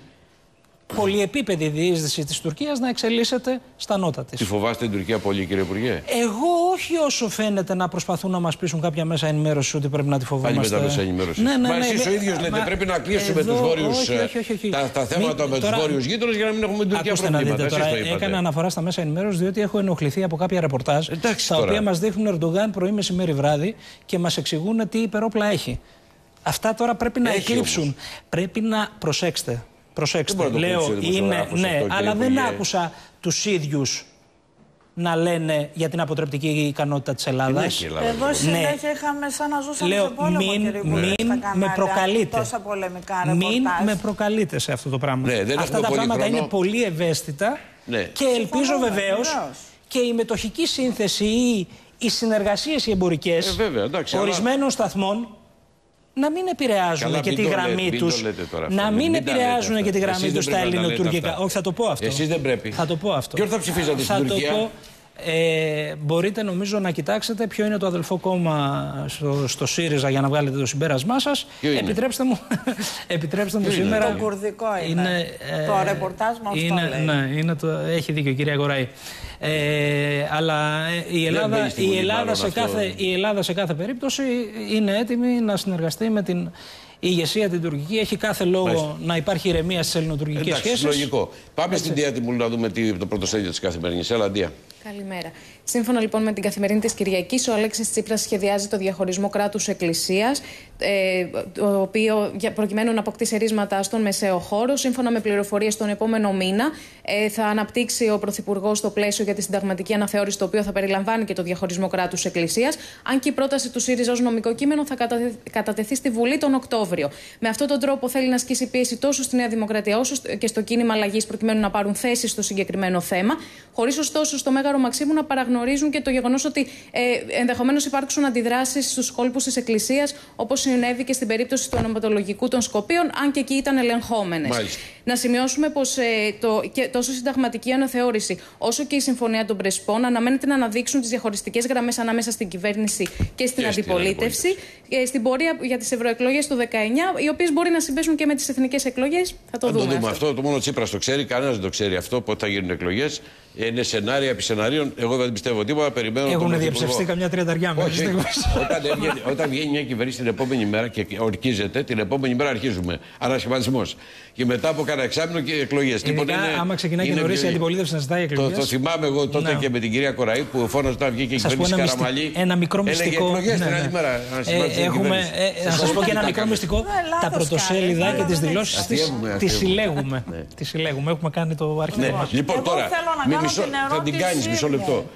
S2: πολυεπίπεδη διείσδυση της Τουρκίας να εξελίσσεται στα νότα της.
S1: Τη φοβάστε την Τουρκία πολύ, κύριε Υπουργέ;
S2: Εγώ όχι όσο φαίνεται να προσπαθούν να μας πείσουν κάποια μέσα ενημέρωσης ότι πρέπει να τη
S1: Πάλι
S2: φοβόμαστε.
S1: με τα μέσα ενημέρωσης.
S2: Ναι, ναι,
S1: Μα
S2: ναι,
S1: εσείς
S2: ναι.
S1: ο ίδιος λέτε
S2: Μα
S1: πρέπει να κλείσουμε
S2: εδώ-
S1: τους βόρειους.
S2: όχι, όχι, όχι, όχι.
S1: Τα, τα θέματα
S2: Μην-
S1: με τους
S2: τώρα-
S1: βόρειους γείτονες για να μην έχουμε με την Τουρκία
S2: Ακούστε να
S1: προβλήματα.
S2: δείτε
S1: Εσείς
S2: τώρα.
S1: το είπατε.
S2: Έκανα αναφορά στα μέσα ενημέρωσης διότι έχω ενοχληθεί από κάποια ρεπορτάζ
S1: Εντάξει
S2: τα
S1: τώρα.
S2: οποία μας δείχνουν Ερντογάν πρωί, μεσημέρι, βράδυ και μας εξηγούν τι υπερόπλα έχει. Αυτά τώρα πρέπει να
S1: Έχει
S2: εκλείψουν.
S1: όμως.
S2: Πρέπει να προσέξτε. Προσέξτε.
S1: Δεν μπορεί να το
S2: Λέω,
S1: κρύψει ο
S2: είναι,
S1: δημοσιογράφος
S2: ναι,
S1: αυτό, κύριε
S2: αλλά δεν
S1: Υπουργέ.
S2: άκουσα τους ίδιους να λένε για την αποτρεπτική ικανότητα της Ελλάδα.
S1: έχει η Ελλάδα.
S3: Εδώ συνέχεια είχαμε σαν να ζούσαμε
S2: Λέω,
S3: σε πόλεμο,
S2: μην,
S3: κύριε Υπουργέ,
S2: μην
S3: στα
S2: με
S3: κανάλια.
S2: προκαλείτε.
S3: Τόσα πολεμικά
S2: Μην
S3: ρεπορτάζ.
S2: με προκαλείτε σε αυτό το πράγμα.
S1: Ναι, δεν
S2: Αυτά
S1: έχουμε
S2: τα
S1: πολύ
S2: πράγματα
S1: χρόνο.
S2: είναι πολύ ευαίσθητα
S1: Ναι.
S2: και ελπίζω
S3: Συμφωνώ,
S2: βεβαίως
S3: βεβαίως.
S2: και η μετοχική σύνθεση ή οι συνεργασίες οι εμπορικές
S1: Ε, βέβαια, εντάξει, αλλά-
S2: ορισμένων σταθμών να μην επηρεάζουν
S1: Καλά,
S2: και
S1: μην
S2: τη
S1: το
S2: γραμμή
S1: λέτε, μην
S2: τους.
S1: το λέτε τώρα αυτό.
S2: Να
S1: Μην
S2: μην
S1: τα λέτε
S2: επηρεάζουν
S1: αυτά.
S2: και τη
S1: Εσείς
S2: γραμμή
S1: δεν
S2: τους στα
S1: πρέπει να λέτε
S2: ελληνοτουρκικά.
S1: αυτά.
S2: Όχι, θα το πω αυτό.
S1: Εσείς δεν πρέπει.
S2: Θα το πω αυτό.
S1: Ποιον θα ψηφίζατε στην
S2: Θα
S1: Τουρκία;
S2: Το πω, ε, μπορείτε νομίζω να κοιτάξετε ποιο είναι το αδελφό κόμμα στο, στο ΣΥΡΙΖΑ για να βγάλετε το συμπέρασμά σας.
S1: είναι;
S2: Επιτρέψτε μου, επιτρέψτε μου
S1: είναι;
S2: σήμερα.
S3: Το κουρδικό είναι. Το ρεπορτάζ μου αυτό
S2: είναι,
S3: λέει.
S2: Ναι, είναι το, έχει δίκιο κυρία Κοράη. Ε, αλλά ε, η Ελλάδα,
S1: μπαίνει στη
S2: η,
S1: Βουλή
S2: Ελλάδα
S1: μάλλον
S2: σε
S1: αυτό.
S2: κάθε, η Ελλάδα σε κάθε περίπτωση είναι έτοιμη να συνεργαστεί με την ηγεσία την τουρκική. Έχει κάθε λόγο
S1: Μάλιστα.
S2: να υπάρχει ηρεμία στις ελληνοτουρκικές
S1: Εντάξει,
S2: σχέσεις.
S1: λογικό. Πάμε στην Διάτιμου να δούμε τι, το πρωτοσέλιδο της καθημερινής. Έλα, Αντία.
S9: Καλημέρα. Σύμφωνα λοιπόν με την καθημερινή της Κυριακής, ο Αλέξης Τσίπρας σχεδιάζει το διαχωρισμό κράτου-εκκλησία, ε, το οποίο για- προκειμένου να αποκτήσει ρίσματα στον μεσαίο χώρο. Σύμφωνα με πληροφορίες, τον επόμενο μήνα ε, θα αναπτύξει ο Πρωθυπουργός το πλαίσιο για τη συνταγματική αναθεώρηση, το οποίο θα περιλαμβάνει και το διαχωρισμό κράτου-εκκλησία. Αν και η πρόταση του ΣΥΡΙΖΑ ως νομικό κείμενο θα καταθε- κατατεθεί στη Βουλή τον Οκτώβριο. Με αυτόν τον τρόπο θέλει να ασκήσει πίεση τόσο στη Νέα Δημοκρατία όσο και στο κίνημα αλλαγής προκειμένου να πάρουν θέση στο συγκεκριμένο θέμα, χωρίς ωστόσο στο Μέγαρο Μαξίμου να παραγνωρίζουν και το γεγονός ότι ε, ενδεχομένως υπάρξουν αντιδράσεις στους κόλπους της Εκκλησίας, όπως συνέβη και στην περίπτωση του ονοματολογικού των Σκοπίων, αν και εκεί ήταν ελεγχόμενες.
S1: Μάλιστα.
S9: Να σημειώσουμε πως ε, το, και τόσο η συνταγματική αναθεώρηση όσο και η συμφωνία των Πρεσπών αναμένεται να αναδείξουν τις διαχωριστικές γραμμές ανάμεσα στην κυβέρνηση και στην
S1: Και στην
S9: αντιπολίτευση ε, στην πορεία για τις ευρωεκλογές του 19, οι οποίες μπορεί να συμπέσουν και με τις εθνικές εκλογές. Θα το
S1: Θα το
S9: δούμε,
S1: δούμε αυτό. Το μόνο Τσίπρας το ξέρει, κανένας δεν το ξέρει αυτό. Πότε θα γίνουν εκλογές. Είναι σενάρια επί σενάρίων. Εγώ δεν πιστεύω τίποτα. Περιμένω τον
S2: Έχουν
S1: Πρωθυπουργό.
S2: διαψευστεί καμιά τριανταριά μέχρι
S1: Όχι,
S2: στιγμή.
S1: όταν, έβγαινε- όταν βγαίνει μια κυβέρνηση την επόμενη μέρα και ορκίζεται, την επόμενη μέρα αρχίζουμε. Ανασχηματισμός. Και μετά από κανένα εξάμεινο και εκλογές.
S2: Ειδικά άμα ξεκινάει και νωρίς η αντιπολίτευση να ζητάει
S1: Το,
S2: εκλογές.
S1: το θυμάμαι εγώ τότε
S2: Ναι.
S1: και με την κυρία Κοραή που φώναζε όταν βγήκε η
S2: Σας πω
S1: κυβέρνηση
S2: ένα, μυστι-
S1: Καραμαλή.
S2: ένα μικρό
S1: έλεγε
S2: μυστικό.
S1: εκλογές την
S2: Ναι,
S1: άλλη
S2: ναι.
S1: μέρα.
S2: Ε,
S1: ανασχηματιστική
S2: έχουμε,
S1: κυβέρνηση.
S2: ε, να
S1: Σε
S2: σας πω
S1: όλα
S2: και ένα
S1: τα
S2: μικρό
S1: κάνετε;
S2: μυστικό.
S3: Ε, λάθος
S2: Τα
S3: κάνετε,
S2: πρωτοσέλιδα
S3: αλλά
S2: και τις
S3: δεν
S2: δηλώσεις
S3: έχει
S2: τι
S1: Αστείευουμε, αστείευουμε.
S2: συλλέγουμε. Τις συλλέγουμε. Έχουμε κάνει το αρχείο
S1: Ναι.
S2: μα.
S1: Λοιπόν,
S3: Εγώ
S1: τώρα,
S3: θέλω να
S1: μη
S3: κάνω
S1: μισό-
S3: την
S1: θα την
S3: ερώτησή
S1: κάνεις μισό
S3: μου.
S1: λεπτό.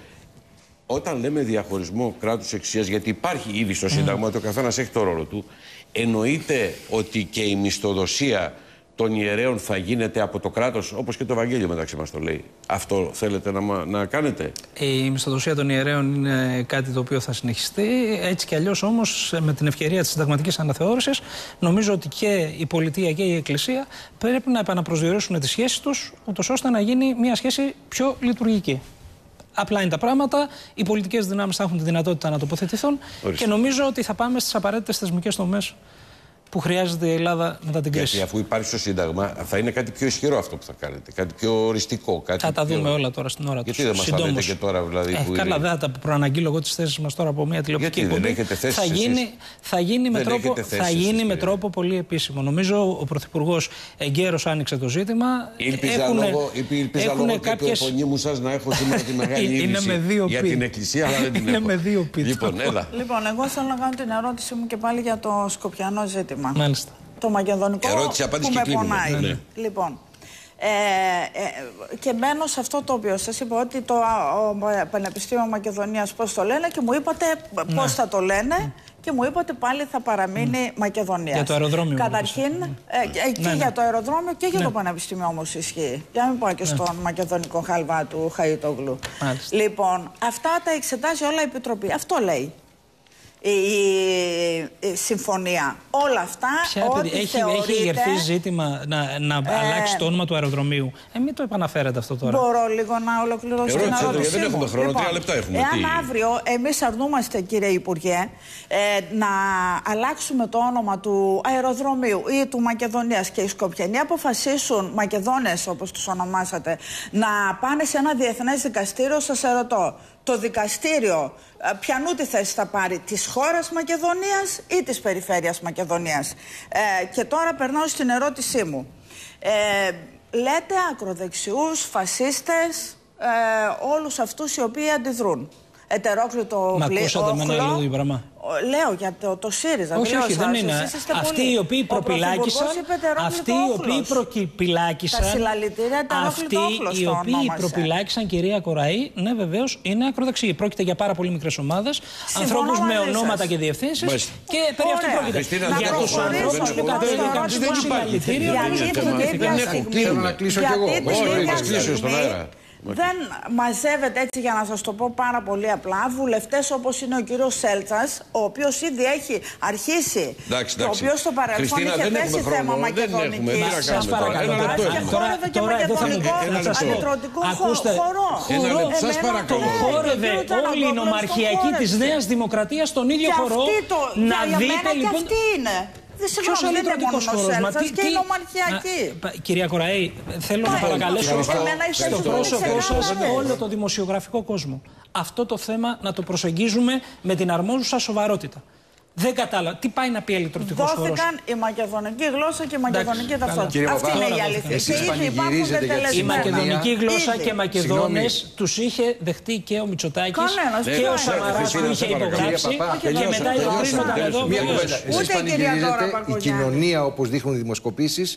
S1: Όταν λέμε διαχωρισμό κράτους εξουσίας, γιατί υπάρχει ήδη στο Σύνταγμα, ότι ο καθένας έχει το ρόλο του, εννοείται ότι και η μισθοδοσία των ιερέων θα γίνεται από το κράτος, όπως και το Ευαγγέλιο μεταξύ μας το λέει. Αυτό θέλετε να, μα- να κάνετε;
S2: Η μισθοδοσία των ιερέων είναι κάτι το οποίο θα συνεχιστεί. Έτσι κι αλλιώς όμως, με την ευκαιρία της συνταγματικής αναθεώρησης, νομίζω ότι και η πολιτεία και η Εκκλησία πρέπει να επαναπροσδιορίσουν τις σχέσεις τους, ούτως ώστε να γίνει μια σχέση πιο λειτουργική. Απλά είναι τα πράγματα. Οι πολιτικές δυνάμεις θα έχουν τη δυνατότητα να τοποθετηθούν
S1: Ορίστε.
S2: και νομίζω ότι θα πάμε στις απαραίτητες θεσμικές τομέ που χρειάζεται η Ελλάδα μετά την κρίση.
S1: Γιατί αφού υπάρχει στο Σύνταγμα, θα είναι κάτι πιο ισχυρό αυτό που θα κάνετε. Κάτι πιο οριστικό. Κάτι
S2: θα τα
S1: πιο...
S2: δούμε όλα τώρα στην ώρα τους.
S1: Γιατί δεν μας τα λέτε και τώρα, δηλαδή.
S2: Ε,
S1: που
S2: καλά,
S1: είναι...
S2: δεν θα τα προαναγγείλω εγώ τις θέσεις μας τώρα από μια τηλεοπτική
S1: Γιατί
S2: εκπομπή.
S1: δεν έχετε θέσεις
S2: θα γίνει, θα γίνει, με,
S1: Δεν
S2: τρόπο,
S1: έχετε
S2: θα
S1: θέσεις
S2: γίνει
S1: εσείς,
S2: με
S1: κύριε.
S2: τρόπο πολύ επίσημο. Νομίζω ο Πρωθυπουργός εγκαίρως άνοιξε το ζήτημα.
S1: Ήλπιζα
S2: Έχουνε-
S1: λόγω, ήλπιζα
S2: έχουνε
S1: λόγω και
S2: κάποιες-
S1: του επωνύμου σας να έχω σήμερα τη μεγάλη
S2: Είναι
S1: είδηση
S2: με δύο
S1: για
S2: πι.
S1: την Εκκλησία, αλλά δεν την
S2: Είναι
S1: έχω.
S2: με δύο πι.
S1: Λοιπόν, έλα.
S3: Λοιπόν, εγώ θέλω να κάνω την ερώτηση μου και πάλι για το σκοπιανό ζήτημα.
S2: Μάλιστα.
S3: Το μακεδονικό
S1: Ερώτηση, απάντηση
S3: που
S1: και
S3: με
S1: κλείνουμε.
S3: πονάει.
S1: Ναι, ναι.
S3: Λοιπόν, ε, ε, και μπαίνω σε αυτό το οποίο σας είπα ότι το α, ο, Πανεπιστήμιο Μακεδονίας πώς το λένε και μου είπατε πώς θα το λένε και μου είπατε πάλι θα παραμείνει Μακεδονίας.
S2: Για το αεροδρόμιο,
S3: Καταρχήν, ε, και, και
S2: Ναι, ναι.
S3: για το αεροδρόμιο και για
S2: Ναι.
S3: το Πανεπιστήμιο όμως ισχύει. Για να μην πάω και στον μακεδονικό χαλβά του Χαϊτόγλου.
S2: Μάλιστα.
S3: Λοιπόν, αυτά τα εξετάζει όλα η Επιτροπή. Αυτό λέει η, η- η συμφωνία. Όλα αυτά,
S2: Ποια,
S3: ό,τι
S2: παιδί, έχει,
S3: θεωρείται...
S2: έχει γερθεί ζήτημα να, να αλλάξει το όνομα του αεροδρομίου. Ε, μην το επαναφέρετε αυτό τώρα.
S3: Μπορώ λίγο να ολοκληρώσω την
S1: Ερώτησε το,
S3: ερώτησή
S1: γιατί δεν
S3: μου.
S1: έχουμε χρόνο, τρία λεπτά έχουμε.
S3: Εάν
S1: Τι-
S3: αύριο εμείς αρνούμαστε, κύριε Υπουργέ, ε, να αλλάξουμε το όνομα του αεροδρομίου ή του Μακεδονίας και οι Σκοπιανοί αποφασίσουν, Μακεδόνες όπως τους ονομάσατε, να πάνε σε ένα διεθνές δικαστήριο, σας ερωτώ, το δικαστήριο ε, ποιανού τη θέση θα πάρει, της χώρας Μακεδονίας ή της περιφέρειας Μακεδονίας. Ε, και τώρα περνάω στην ερώτησή μου. Ε, λέτε ακροδεξιούς, φασίστες, ε, όλους αυτούς οι οποίοι αντιδρούν. Ετερόκλητο
S2: Μ'
S3: πλή-
S2: ακούσατε εμένα
S3: όχλο.
S2: λίγο πράγμα.
S3: Ο- Λέω για το, το ΣΥΡΙΖΑ.
S2: Όχι, όχι,
S3: δηλώσα.
S2: δεν είναι.
S3: Εσείς είστε
S2: Αυτοί
S3: πολύ.
S2: οι οποίοι
S3: Ο
S2: προπυλάκησαν,
S3: Πρωθυπουργός είπε ετερόκλητο
S2: αυτοί οι οποίοι
S3: όχλος.
S2: προπυλάκησαν,
S3: Τα συλλαλητήρια ετερόκλητο
S2: αυτοί
S3: όχλος
S2: οι
S3: το
S2: οποίοι
S3: ονόμασε.
S2: προπυλάκησαν, κυρία Κοραή, ναι, βεβαίως είναι ακροδεξιοί. Πρόκειται για πάρα πολύ μικρές ομάδες, ανθρώπους με
S3: μαζί σας.
S2: ονόματα και διευθύνσεις.
S1: Μάλιστα.
S2: Και περί αυτού
S3: Ωραία.
S2: πρόκειται.
S1: Χριστίνα,
S3: Να
S2: Για τους
S3: προχωρήσω
S2: ανθρώπους που
S3: λοιπόν στο
S2: κατέβηκαν
S3: ερώτημα.
S2: στο
S1: Δεν υπάρχει.
S2: συλλαλητήριο,
S1: Δεν
S3: Γιατί
S1: είναι
S3: την
S1: θέμα.
S3: ίδια
S1: Δεν έχω.
S3: στιγμή-
S5: Θέλω να κλείσω κι εγώ.
S3: γιατί την
S1: Όχι,
S3: ίδια
S1: θα κλείσω στον
S3: στιγμή
S1: αέρα.
S3: Δεν μαζεύεται έτσι για να σας το πω πάρα πολύ απλά βουλευτές όπως είναι ο κύριος Σέλτσας ο οποίος ήδη έχει αρχίσει
S1: Εντάξει,
S3: το
S1: εντάξει.
S3: οποίος στο παρελθόν
S1: Χριστίνα,
S3: είχε
S1: δεν
S3: θέσει
S1: έχουμε
S3: θέμα
S1: χρόνο, δεν έχουμε.
S3: μακεδονικής
S1: Τι να
S2: Σας
S1: κάνουμε τώρα.
S2: παρακαλώ.
S1: Ένα λεπτό
S3: και
S1: έχουμε.
S3: χόρευε και
S2: Τώρα δεν θα μου
S3: μακεδονικός
S2: πείτε, να σας πω.
S3: αντιτροτικό χο-
S2: Ακούστε.
S3: χορό.
S1: Ένα λεπτό, σας
S3: Εμένα
S1: παρακαλώ.
S3: το
S2: Το
S3: λέει,
S2: χόρευε
S3: και ο κύριος
S2: όλη η
S3: Τζανακόπουλος το
S2: νομαρχιακή της
S3: χόρεψε.
S2: Νέας Δημοκρατίας στον ίδιο
S3: Και
S2: χορό.
S3: αυτή το,
S2: Να
S3: για
S2: δείτε
S3: μένα και
S2: λοιπόν.
S3: αυτή είναι. Δεν
S2: Ποιος
S3: συγγνώμη, δεν είναι
S2: αλληλετρωτικό
S3: μόνος ο
S2: χώρο, μας;
S3: Σέλτσας
S2: τι.
S3: και η
S2: τι-
S3: νομαρχιακή.
S2: Α, πα- Κυρία Κοραή, θέλω να
S3: Μα,
S2: παρακαλέσω
S3: ευχαριστώ. Εμένα η θέση
S2: στο
S3: μου είναι
S2: πρόσωπό σα
S3: ξεκάθαρη.
S2: όλο το δημοσιογραφικό κόσμο. Αυτό το θέμα να το προσεγγίζουμε με την αρμόζουσα σοβαρότητα. Δεν κατάλαβα. Τι πάει να πει αλληλετρωτικό χώρος;
S3: Δόθηκαν η μακεδονική γλώσσα και η μακεδονική
S2: καλά.
S3: ταυτότητα.
S5: Κύριε
S3: Αυτή
S5: Παπά,
S3: είναι η
S2: τώρα
S3: αλήθεια.
S5: εσείς
S3: Και ήδη υπάρχουν
S5: πανηγυρίζετε για τη
S2: Η
S3: τετελεσμένα.
S2: μακεδονική γλώσσα
S3: Ήδη.
S2: και μακεδόνες τους είχε δεχτεί και ο Μητσοτάκης
S3: Κανένας,
S2: και
S3: δεν
S2: ο
S3: πάει.
S2: Σαμαράς
S1: Χριστίνα,
S2: που
S1: σε
S2: είχε
S1: παρακαλώ.
S2: υπογράψει
S5: Κύριε Παπά,
S2: και
S1: τελειώσαμε,
S2: μετά
S1: τελειώσαμε,
S2: υποκρίνονταν εδώ.
S1: τελειώσαμε.
S5: Μία
S2: βεβαίως.
S5: κουβέντα. Εσείς
S3: Ούτε η κυρία Δώρα
S5: πανηγυρίζετε η
S3: Παγκογιάννη.
S5: κοινωνία όπως δείχνουν οι δημοσκοπήσεις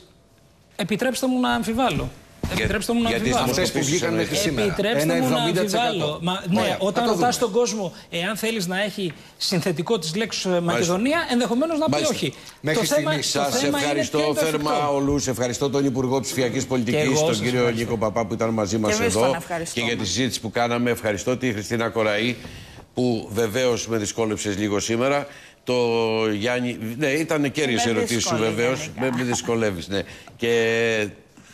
S2: Επιτρέψτε μου να αμφιβάλλω. Επιτρέψτε μου να
S1: γιατί
S2: αμφιβάλλω.
S5: αυτές που βγήκαν μέχρι σήμερα.
S2: Επιτρέψτε
S5: Ένα
S2: μου να
S5: 70%.
S2: αμφιβάλλω. Μα, ναι,
S5: Ωραία,
S2: όταν
S5: θα το
S2: ρωτάς
S5: δούμε.
S2: τον κόσμο, εάν θέλεις να έχει συνθετικό της λέξης Μακεδονία, ενδεχομένως να πει
S1: Μάλιστα.
S2: όχι.
S5: Μέχρι
S2: το θέμα,
S5: στιγμής.
S2: το
S1: Σας
S2: θέμα είναι ποιο
S1: ευχαριστώ
S2: είναι το
S1: θερμά
S2: εφικτό.
S1: όλους. Ευχαριστώ τον Υπουργό Ψηφιακής
S2: Και
S1: Πολιτικής,
S2: εγώ
S1: τον
S2: σας
S1: κύριο
S2: ευχαριστώ.
S1: Νίκο Παπά που ήταν μαζί μας
S3: Και εμείς
S1: εδώ
S3: τον ευχαριστούμε.
S1: και για τη συζήτηση που κάναμε. Ευχαριστώ τη Χριστίνα Κοραή που βεβαίως με δυσκόλεψες λίγο σήμερα. Το Γιάννη. Ναι, ήταν κέρυες
S3: Με
S1: ερωτήσεις σου
S3: δύσκολη
S1: βεβαίως.
S3: γενικά.
S1: Με, με δυσκολεύεις, ναι. Και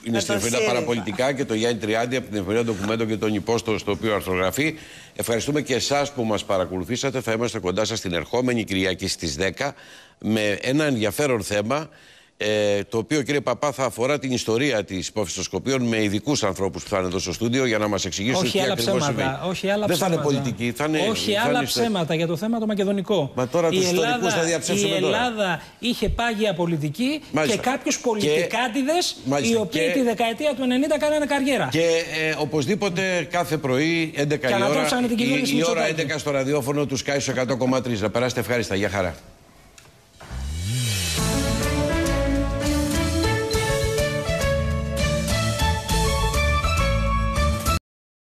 S1: είναι
S3: Με
S1: στην
S3: το
S1: εφημερίδα
S3: ΣΥΡΙΖΑ.
S1: Παραπολιτικά και το Γιάννη Τριάντη από την εφημερίδα Ντοκουμέντο και τον Υπόστο στο οποίο αρθρογραφεί. Ευχαριστούμε και εσάς που μας παρακολουθήσατε. Θα είμαστε κοντά σας την ερχόμενη Κυριακή στις 10 με ένα ενδιαφέρον θέμα. Ε, το οποίο κύριε Παπά θα αφορά την ιστορία της υπόφυστοσκοπίων με ειδικούς ανθρώπους που θα είναι εδώ στο στούντιο για να μας εξηγήσουν
S2: Όχι
S1: τι
S2: άλλα
S1: ακριβώς
S2: ψέματα.
S1: συμβαίνει.
S2: Όχι άλλα
S1: Δεν θα
S2: ψέματα.
S1: είναι πολιτική, θα είναι.
S2: Όχι
S1: θα
S2: άλλα
S1: είναι στο-
S2: ψέματα για το θέμα το μακεδονικό.
S1: Μα τώρα τους
S2: Η
S1: ιστορικούς
S2: Ελλάδα-
S1: θα διαψεύσουμε
S2: Η
S1: τώρα.
S2: Ελλάδα είχε πάγια πολιτική
S1: Μάλιστα.
S2: και κάποιους
S1: Και-
S2: πολιτικάντιδε οι
S1: Μάλιστα.
S2: οποίοι
S1: Και-
S2: τη δεκαετία του 90 κάνανε καριέρα.
S1: Και ε, οπωσδήποτε κάθε πρωί 11 η ώρα,
S2: ανατρέψανε την
S1: η,
S2: κυβέρνηση
S1: η ώρα
S2: Μητσοτάκη.
S1: 11 στο ραδιόφωνο του Sky στο 100,3. Να περάσετε ευχάριστα. Γεια χαρά.